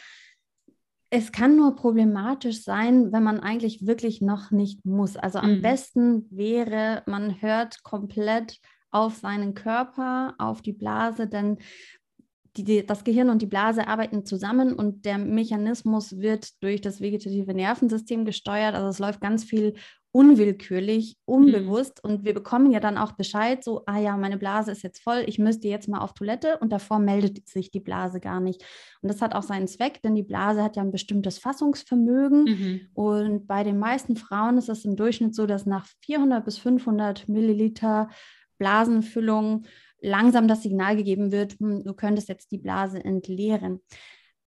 Es kann nur problematisch sein, wenn man eigentlich wirklich noch nicht muss. Also am Mhm. besten wäre, man hört komplett auf seinen Körper, auf die Blase, denn die, die, das Gehirn und die Blase arbeiten zusammen und der Mechanismus wird durch das vegetative Nervensystem gesteuert. Also es läuft ganz viel unwillkürlich, unbewusst und wir bekommen ja dann auch Bescheid, so, ah ja, meine Blase ist jetzt voll, ich müsste jetzt mal auf Toilette und davor meldet sich die Blase gar nicht. Und das hat auch seinen Zweck, denn die Blase hat ja ein bestimmtes Fassungsvermögen Mhm. und bei den meisten Frauen ist es im Durchschnitt so, dass nach 400 bis 500 Milliliter Blasenfüllung langsam das Signal gegeben wird, hm, du könntest jetzt die Blase entleeren.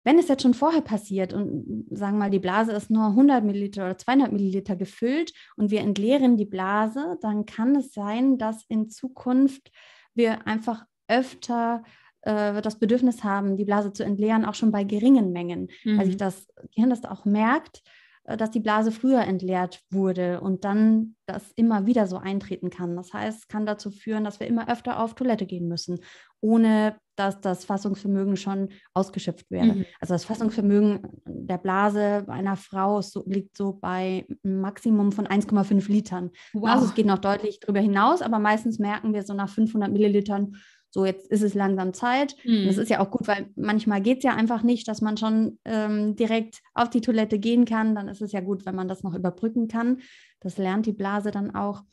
Wenn es jetzt schon vorher passiert und sagen wir mal, die Blase ist nur 100 Milliliter oder 200 Milliliter gefüllt und wir entleeren die Blase, dann kann es sein, dass in Zukunft wir einfach öfter äh, das Bedürfnis haben, die Blase zu entleeren, auch schon bei geringen Mengen, weil sich Mhm. das Gehirn das auch merkt, dass die Blase früher entleert wurde und dann das immer wieder so eintreten kann. Das heißt, es kann dazu führen, dass wir immer öfter auf Toilette gehen müssen, ohne dass das Fassungsvermögen schon ausgeschöpft wäre. Mhm. Also das Fassungsvermögen der Blase einer Frau so, liegt so bei einem Maximum von 1,5 Litern. Also es geht noch deutlich darüber hinaus, aber meistens merken wir so nach 500 Millilitern, so jetzt ist es langsam Zeit. Und das Mhm. ist ja auch gut, weil manchmal geht es ja einfach nicht, dass man schon ähm, direkt auf die Toilette gehen kann. Dann ist es ja gut, wenn man das noch überbrücken kann. Das lernt die Blase dann auch.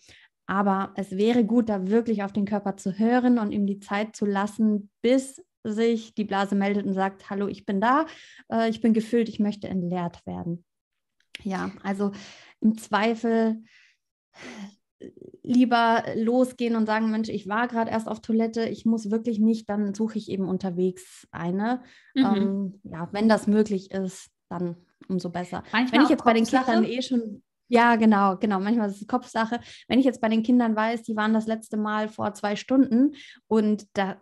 Aber es wäre gut, da wirklich auf den Körper zu hören und ihm die Zeit zu lassen, bis sich die Blase meldet und sagt, hallo, ich bin da, äh, ich bin gefüllt, ich möchte entleert werden. Ja, also im Zweifel lieber losgehen und sagen, Mensch, ich war gerade erst auf Toilette, ich muss wirklich nicht, dann suche ich eben unterwegs eine. Mhm. Ähm, ja, wenn das möglich ist, dann umso besser. Manchmal Wenn ich jetzt bei den. Kindern eh schon, Ja, genau, genau. Manchmal ist es Kopfsache. Wenn ich jetzt bei den Kindern weiß, die waren das letzte Mal vor zwei Stunden und da,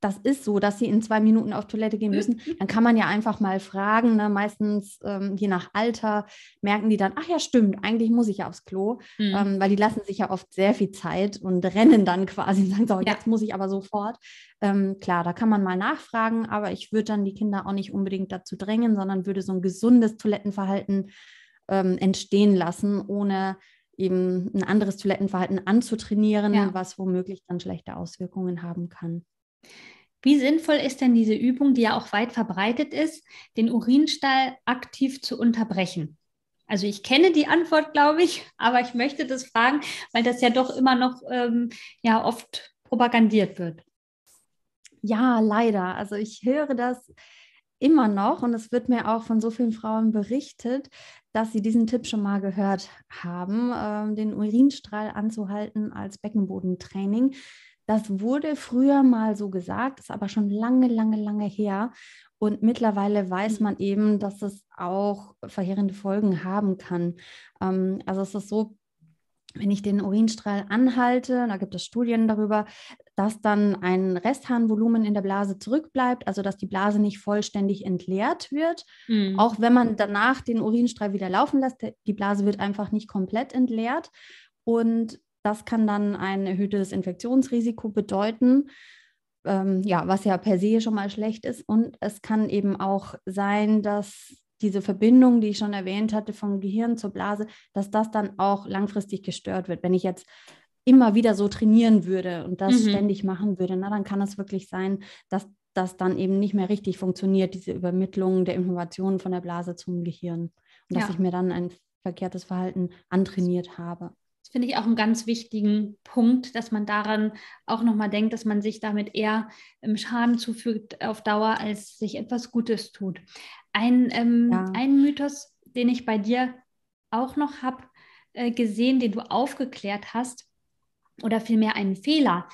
das ist so, dass sie in zwei Minuten auf Toilette gehen müssen, dann kann man ja einfach mal fragen. Ne? Meistens, ähm, je nach Alter, merken die dann, ach ja, stimmt, eigentlich muss ich ja aufs Klo, mhm. ähm, weil die lassen sich ja oft sehr viel Zeit und rennen dann quasi und sagen, so, ja. jetzt muss ich aber sofort. Ähm, klar, da kann man mal nachfragen, aber ich würde dann die Kinder auch nicht unbedingt dazu drängen, sondern würde so ein gesundes Toilettenverhalten ähm, entstehen lassen, ohne eben ein anderes Toilettenverhalten anzutrainieren, ja. was womöglich dann schlechte Auswirkungen haben kann. Wie sinnvoll ist denn diese Übung, die ja auch weit verbreitet ist, den Urinstall aktiv zu unterbrechen? Also ich kenne die Antwort, glaube ich, aber ich möchte das fragen, weil das ja doch immer noch ähm, ja oft propagandiert wird. Ja, leider. Also ich höre das immer noch und es wird mir auch von so vielen Frauen berichtet, dass sie diesen Tipp schon mal gehört haben, äh, den Urinstrahl anzuhalten als Beckenbodentraining. Das wurde früher mal so gesagt, ist aber schon lange, lange, lange her. Und mittlerweile weiß mhm. man eben, dass es auch verheerende Folgen haben kann. Ähm, also es ist so, wenn ich den Urinstrahl anhalte, da gibt es Studien darüber, dass dann ein Restharnvolumen in der Blase zurückbleibt, also dass die Blase nicht vollständig entleert wird. Mhm. Auch wenn man danach den Urinstrahl wieder laufen lässt, die Blase wird einfach nicht komplett entleert. Und das kann dann ein erhöhtes Infektionsrisiko bedeuten. Ähm, ja, was ja per se schon mal schlecht ist. Und es kann eben auch sein, dass diese Verbindung, die ich schon erwähnt hatte, vom Gehirn zur Blase, dass das dann auch langfristig gestört wird. Wenn ich jetzt immer wieder so trainieren würde und das mhm. ständig machen würde, na, dann kann es wirklich sein, dass das dann eben nicht mehr richtig funktioniert, diese Übermittlung der Informationen von der Blase zum Gehirn. Und dass ja. ich mir dann ein verkehrtes Verhalten antrainiert habe. Das finde ich auch einen ganz wichtigen Punkt, dass man daran auch nochmal denkt, dass man sich damit eher ähm, Schaden zufügt auf Dauer, als sich etwas Gutes tut. Ein, ähm, ja. ein Mythos, den ich bei dir auch noch habe äh, gesehen, den du aufgeklärt hast, oder vielmehr einen Fehler.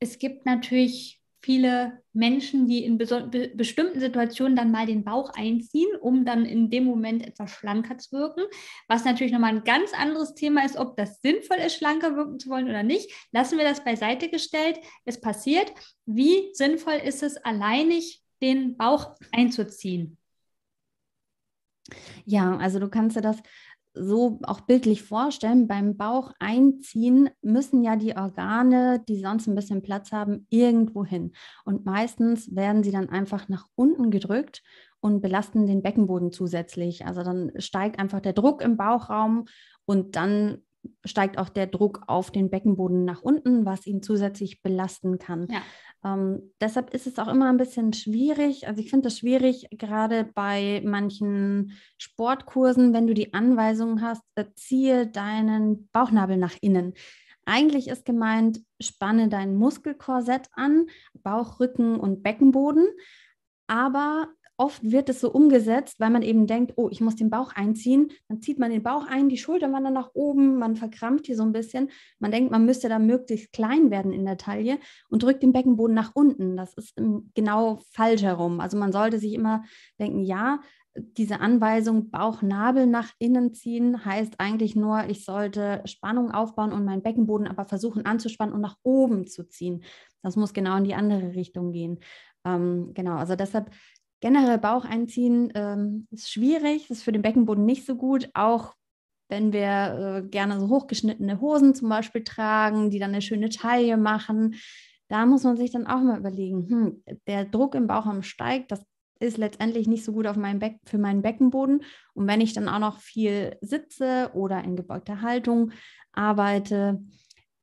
Es gibt natürlich viele Menschen, die in be bestimmten Situationen dann mal den Bauch einziehen, um dann in dem Moment etwas schlanker zu wirken. Was natürlich nochmal ein ganz anderes Thema ist, ob das sinnvoll ist, schlanker wirken zu wollen oder nicht. Lassen wir das beiseite gestellt. Es passiert. Wie sinnvoll ist es, alleinig den Bauch einzuziehen? Ja, also du kannst dir das so auch bildlich vorstellen, beim Bauch einziehen müssen ja die Organe, die sonst ein bisschen Platz haben, irgendwo hin. Und meistens werden sie dann einfach nach unten gedrückt und belasten den Beckenboden zusätzlich. Also dann steigt einfach der Druck im Bauchraum und dann steigt auch der Druck auf den Beckenboden nach unten, was ihn zusätzlich belasten kann. Ja. Ähm, deshalb ist es auch immer ein bisschen schwierig. Also ich finde es schwierig, gerade bei manchen Sportkursen, wenn du die Anweisung hast, ziehe deinen Bauchnabel nach innen. Eigentlich ist gemeint, spanne dein Muskelkorsett an, Bauch, Rücken und Beckenboden. Aber oft wird es so umgesetzt, weil man eben denkt, oh, ich muss den Bauch einziehen. Dann zieht man den Bauch ein, die Schultern wandern nach oben, man verkrampft hier so ein bisschen. Man denkt, man müsste da möglichst klein werden in der Taille und drückt den Beckenboden nach unten. Das ist genau falsch herum. Also man sollte sich immer denken, ja, diese Anweisung Bauchnabel nach innen ziehen heißt eigentlich nur, ich sollte Spannung aufbauen und meinen Beckenboden aber versuchen anzuspannen und nach oben zu ziehen. Das muss genau in die andere Richtung gehen. Ähm, genau, also deshalb Generell Bauch einziehen ähm, ist schwierig, ist für den Beckenboden nicht so gut, auch wenn wir äh, gerne so hochgeschnittene Hosen zum Beispiel tragen, die dann eine schöne Taille machen. Da muss man sich dann auch mal überlegen, hm, der Druck im Bauchraum steigt, das ist letztendlich nicht so gut auf meinen Beck für meinen Beckenboden. Und wenn ich dann auch noch viel sitze oder in gebeugter Haltung arbeite,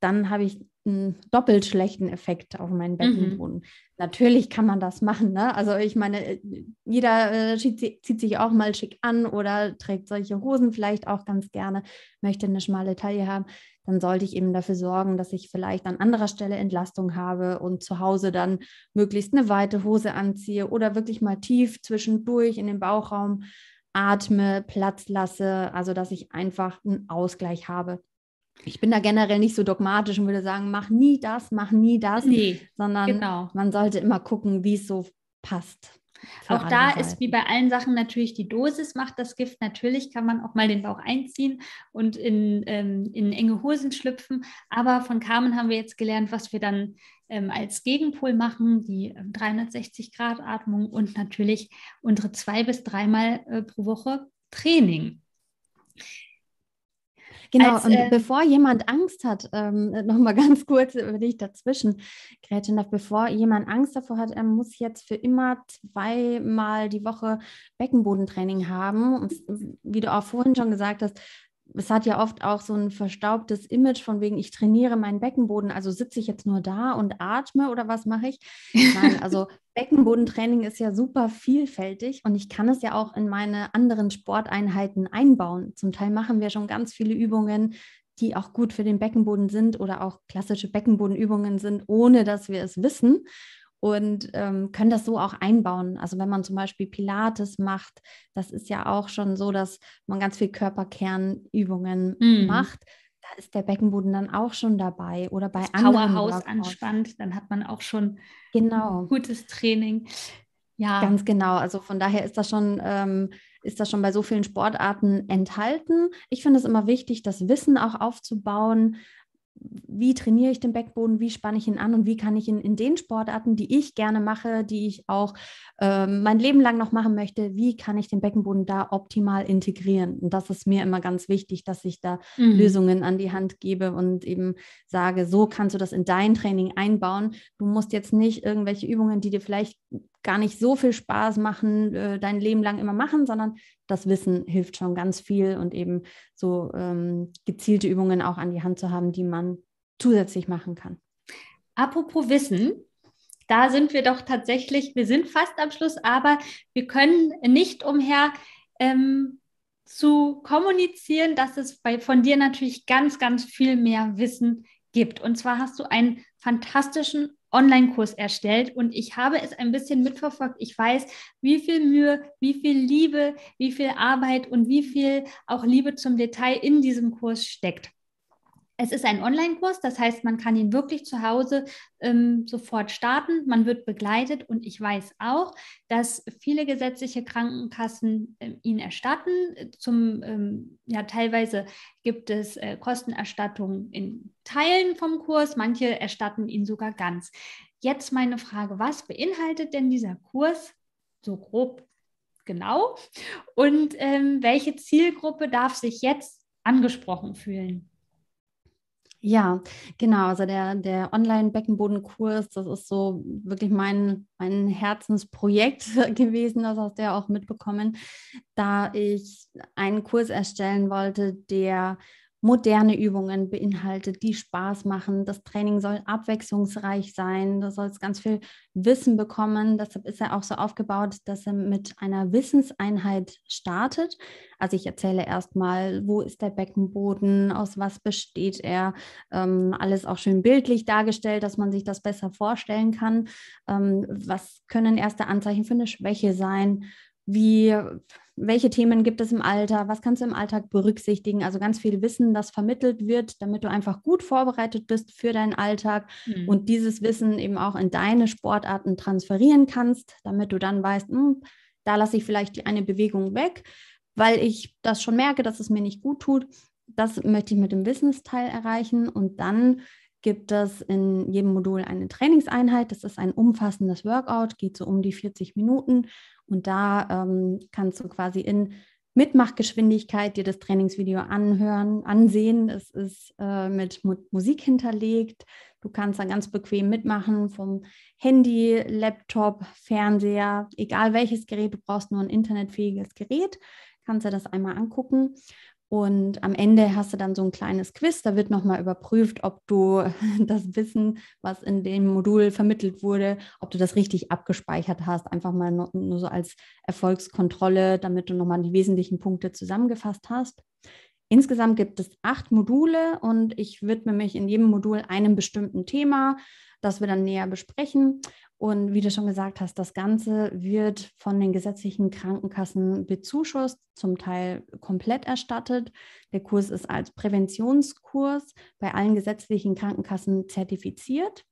dann habe ich einen doppelt schlechten Effekt auf meinen mhm. Beckenboden. Mhm. Natürlich kann man das machen. Ne? Also ich meine, jeder äh, zieht, zieht, sich auch mal schick an oder trägt solche Hosen vielleicht auch ganz gerne, möchte eine schmale Taille haben. Dann sollte ich eben dafür sorgen, dass ich vielleicht an anderer Stelle Entlastung habe und zu Hause dann möglichst eine weite Hose anziehe oder wirklich mal tief zwischendurch in den Bauchraum atme, Platz lasse, also dass ich einfach einen Ausgleich habe ich bin da generell nicht so dogmatisch und würde sagen, mach nie das, mach nie das, nee, sondern genau. man sollte immer gucken, wie es so passt. Auch da Seiten. ist wie bei allen Sachen natürlich die Dosis macht das Gift. Natürlich kann man auch mal den Bauch einziehen und in, ähm, in enge Hosen schlüpfen. Aber von Carmen haben wir jetzt gelernt, was wir dann ähm, als Gegenpol machen, die ähm, 360-Grad-Atmung und natürlich unsere zwei bis dreimal äh, pro Woche Training. Genau, Als, und äh, bevor jemand Angst hat, ähm, nochmal ganz kurz über dich dazwischen, Gretchen, bevor jemand Angst davor hat, er muss jetzt für immer zweimal die Woche Beckenbodentraining haben. Und wie du auch vorhin schon gesagt hast, es hat ja oft auch so ein verstaubtes Image von wegen, ich trainiere meinen Beckenboden, also sitze ich jetzt nur da und atme oder was mache ich? Nein, also Beckenbodentraining ist ja super vielfältig und ich kann es ja auch in meine anderen Sporteinheiten einbauen. Zum Teil machen wir schon ganz viele Übungen, die auch gut für den Beckenboden sind oder auch klassische Beckenbodenübungen sind, ohne dass wir es wissen und ähm, können das so auch einbauen. Also wenn man zum Beispiel Pilates macht, das ist ja auch schon so, dass man ganz viel Körperkernübungen mm. macht. Da ist der Beckenboden dann auch schon dabei oder bei das anderen Powerhouse anspannt, dann hat man auch schon genau. gutes Training. Ja, ganz genau. Also von daher ist das schon ähm, ist das schon bei so vielen Sportarten enthalten. Ich finde es immer wichtig, das Wissen auch aufzubauen, wie trainiere ich den Beckenboden, wie spanne ich ihn an und wie kann ich ihn in den Sportarten, die ich gerne mache, die ich auch äh, mein Leben lang noch machen möchte, wie kann ich den Beckenboden da optimal integrieren? Und das ist mir immer ganz wichtig, dass ich da mhm. Lösungen an die Hand gebe und eben sage, so kannst du das in dein Training einbauen. Du musst jetzt nicht irgendwelche Übungen, die dir vielleicht gar nicht so viel Spaß machen, äh, dein Leben lang immer machen, sondern das Wissen hilft schon ganz viel und eben so ähm, gezielte Übungen auch an die Hand zu haben, die man zusätzlich machen kann. Apropos Wissen, da sind wir doch tatsächlich, wir sind fast am Schluss, aber wir können nicht umher ähm, zu kommunizieren, dass es bei, von dir natürlich ganz, ganz viel mehr Wissen gibt. Und zwar hast du einen fantastischen Online-Kurs erstellt und ich habe es ein bisschen mitverfolgt. Ich weiß, wie viel Mühe, wie viel Liebe, wie viel Arbeit und wie viel auch Liebe zum Detail in diesem Kurs steckt. Es ist ein Online-Kurs, das heißt, man kann ihn wirklich zu Hause ähm, sofort starten. Man wird begleitet und ich weiß auch, dass viele gesetzliche Krankenkassen äh, ihn erstatten. Zum, ähm, ja, teilweise gibt es äh, Kostenerstattungen in Teilen vom Kurs, manche erstatten ihn sogar ganz. Jetzt meine Frage, was beinhaltet denn dieser Kurs so grob genau und ähm, welche Zielgruppe darf sich jetzt angesprochen fühlen? Ja, genau. Also der, der Online-Beckenbodenkurs, das ist so wirklich mein, mein Herzensprojekt gewesen, das hast du ja auch mitbekommen, da ich einen Kurs erstellen wollte, der moderne Übungen beinhaltet, die Spaß machen. Das Training soll abwechslungsreich sein. Da soll es ganz viel Wissen bekommen. Deshalb ist er auch so aufgebaut, dass er mit einer Wissenseinheit startet. Also ich erzähle erstmal, wo ist der Beckenboden, aus was besteht er. Ähm, alles auch schön bildlich dargestellt, dass man sich das besser vorstellen kann. Ähm, was können erste Anzeichen für eine Schwäche sein? Wie welche Themen gibt es im Alter, was kannst du im Alltag berücksichtigen. Also ganz viel Wissen, das vermittelt wird, damit du einfach gut vorbereitet bist für deinen Alltag mhm. und dieses Wissen eben auch in deine Sportarten transferieren kannst, damit du dann weißt, mh, hm, da lasse ich vielleicht eine Bewegung weg, weil ich das schon merke, dass es mir nicht gut tut. Das möchte ich mit dem Wissensteil erreichen und dann gibt es in jedem Modul eine Trainingseinheit. Das ist ein umfassendes Workout, geht so um die 40 Minuten und da ähm, kannst du quasi in Mitmachgeschwindigkeit dir das Trainingsvideo anhören, ansehen. Es ist äh, mit Mu Musik hinterlegt. Du kannst dann ganz bequem mitmachen vom Handy, Laptop, Fernseher, egal welches Gerät. Du brauchst nur ein internetfähiges Gerät. Kannst du das einmal angucken. Und am Ende hast du dann so ein kleines Quiz, da wird nochmal überprüft, ob du das Wissen, was in dem Modul vermittelt wurde, ob du das richtig abgespeichert hast. Einfach mal nur, nur so als Erfolgskontrolle, damit du nochmal die wesentlichen Punkte zusammengefasst hast. Insgesamt gibt es acht Module und ich widme mich in jedem Modul einem bestimmten Thema, das wir dann näher besprechen. Und wie du schon gesagt hast, das Ganze wird von den gesetzlichen Krankenkassen bezuschusst, zum Teil komplett erstattet. Der Kurs ist als Präventionskurs bei allen gesetzlichen Krankenkassen zertifiziert.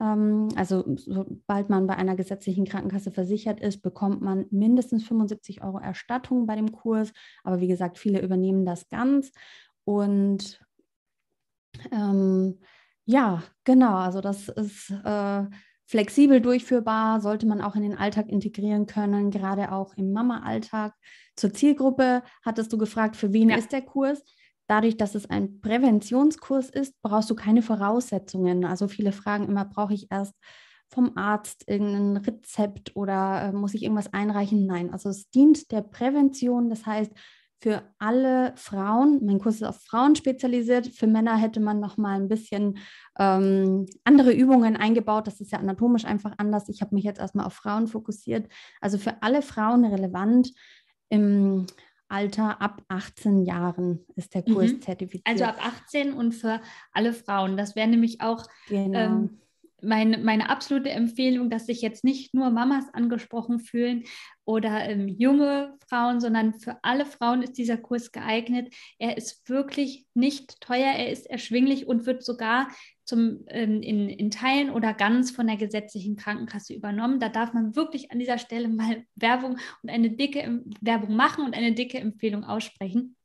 Ähm, also sobald man bei einer gesetzlichen Krankenkasse versichert ist, bekommt man mindestens 75 Euro Erstattung bei dem Kurs. Aber wie gesagt, viele übernehmen das ganz. Und ähm, ja, genau, also das ist äh, flexibel durchführbar, sollte man auch in den Alltag integrieren können, gerade auch im Mama-Alltag. Zur Zielgruppe hattest du gefragt, für wen ja. ist der Kurs? Dadurch, dass es ein Präventionskurs ist, brauchst du keine Voraussetzungen. Also viele fragen immer, brauche ich erst vom Arzt irgendein Rezept oder äh, muss ich irgendwas einreichen? Nein, also es dient der Prävention. Das heißt, für alle Frauen. Mein Kurs ist auf Frauen spezialisiert. Für Männer hätte man noch mal ein bisschen ähm, andere Übungen eingebaut. Das ist ja anatomisch einfach anders. Ich habe mich jetzt erstmal auf Frauen fokussiert. Also für alle Frauen relevant im Alter ab 18 Jahren ist der Kurs mhm. zertifiziert. Also ab 18 und für alle Frauen. Das wäre nämlich auch genau. ähm, meine, meine absolute Empfehlung, dass sich jetzt nicht nur Mamas angesprochen fühlen oder ähm, junge Frauen, sondern für alle Frauen ist dieser Kurs geeignet. Er ist wirklich nicht teuer, er ist erschwinglich und wird sogar zum, ähm, in, in Teilen oder ganz von der gesetzlichen Krankenkasse übernommen. Da darf man wirklich an dieser Stelle mal Werbung und eine dicke Werbung machen und eine dicke Empfehlung aussprechen.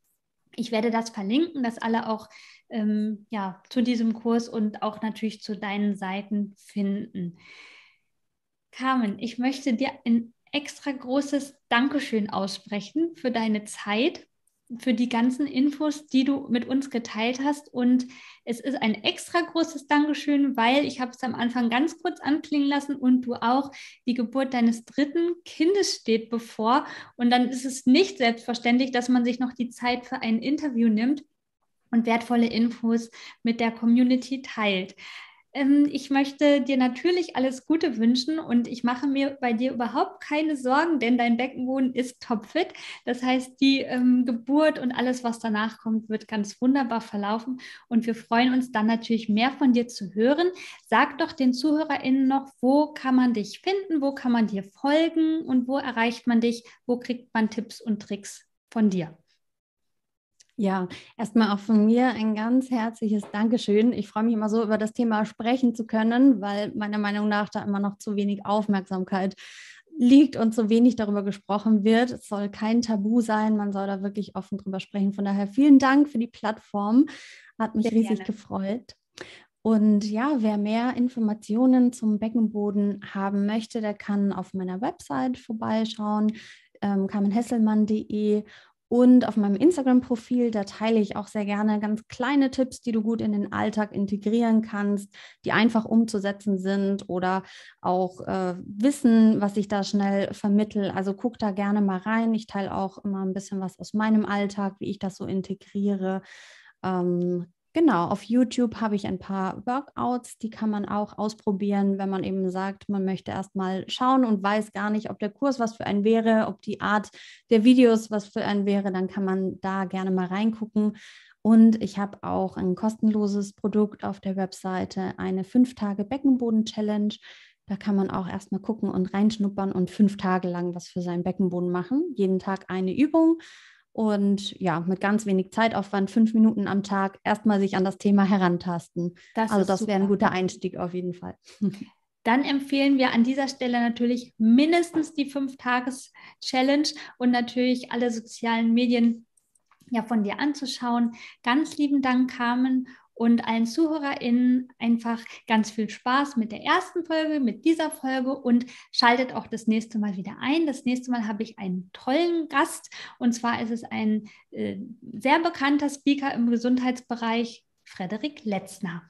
Ich werde das verlinken, dass alle auch ähm, ja, zu diesem Kurs und auch natürlich zu deinen Seiten finden. Carmen, ich möchte dir ein extra großes Dankeschön aussprechen für deine Zeit, für die ganzen Infos, die du mit uns geteilt hast. Und es ist ein extra großes Dankeschön, weil ich habe es am Anfang ganz kurz anklingen lassen und du auch die Geburt deines dritten Kindes steht bevor. Und dann ist es nicht selbstverständlich, dass man sich noch die Zeit für ein Interview nimmt und wertvolle Infos mit der Community teilt. Ähm, ich möchte dir natürlich alles Gute wünschen und ich mache mir bei dir überhaupt keine Sorgen, denn dein Beckenboden ist topfit. Das heißt, die ähm, Geburt und alles, was danach kommt, wird ganz wunderbar verlaufen und wir freuen uns dann natürlich mehr von dir zu hören. Sag doch den ZuhörerInnen noch, wo kann man dich finden, wo kann man dir folgen und wo erreicht man dich, wo kriegt man Tipps und Tricks von dir? Ja, erstmal auch von mir ein ganz herzliches Dankeschön. Ich freue mich immer so, über das Thema sprechen zu können, weil meiner Meinung nach da immer noch zu wenig Aufmerksamkeit liegt und zu wenig darüber gesprochen wird. Es soll kein Tabu sein, man soll da wirklich offen drüber sprechen. Von daher vielen Dank für die Plattform. Hat mich Sehr riesig gerne. gefreut. Und ja, wer mehr Informationen zum Beckenboden haben möchte, der kann auf meiner Website vorbeischauen, ähm, carmenhesselmann.de und auf meinem Instagram-Profil, da teile ich auch sehr gerne ganz kleine Tipps, die du gut in den Alltag integrieren kannst, die einfach umzusetzen sind oder auch äh, Wissen, was ich da schnell vermittel. Also guck da gerne mal rein. Ich teile auch immer ein bisschen was aus meinem Alltag, wie ich das so integriere. Ähm, Genau, auf YouTube habe ich ein paar Workouts, die kann man auch ausprobieren, wenn man eben sagt, man möchte erst mal schauen und weiß gar nicht, ob der Kurs was für einen wäre, ob die Art der Videos was für einen wäre, dann kann man da gerne mal reingucken. Und ich habe auch ein kostenloses Produkt auf der Webseite, eine 5-Tage-Beckenboden-Challenge. Da kann man auch erstmal gucken und reinschnuppern und fünf Tage lang was für seinen Beckenboden machen. Jeden Tag eine Übung und ja, mit ganz wenig Zeitaufwand, fünf Minuten am Tag, erstmal sich an das Thema herantasten. Das also das wäre ein guter Einstieg auf jeden Fall. Dann empfehlen wir an dieser Stelle natürlich mindestens die Fünf-Tages-Challenge und natürlich alle sozialen Medien ja von dir anzuschauen. Ganz lieben Dank, Carmen und allen ZuhörerInnen einfach ganz viel Spaß mit der ersten Folge, mit dieser Folge und schaltet auch das nächste Mal wieder ein. Das nächste Mal habe ich einen tollen Gast und zwar ist es ein äh, sehr bekannter Speaker im Gesundheitsbereich, Frederik Letzner.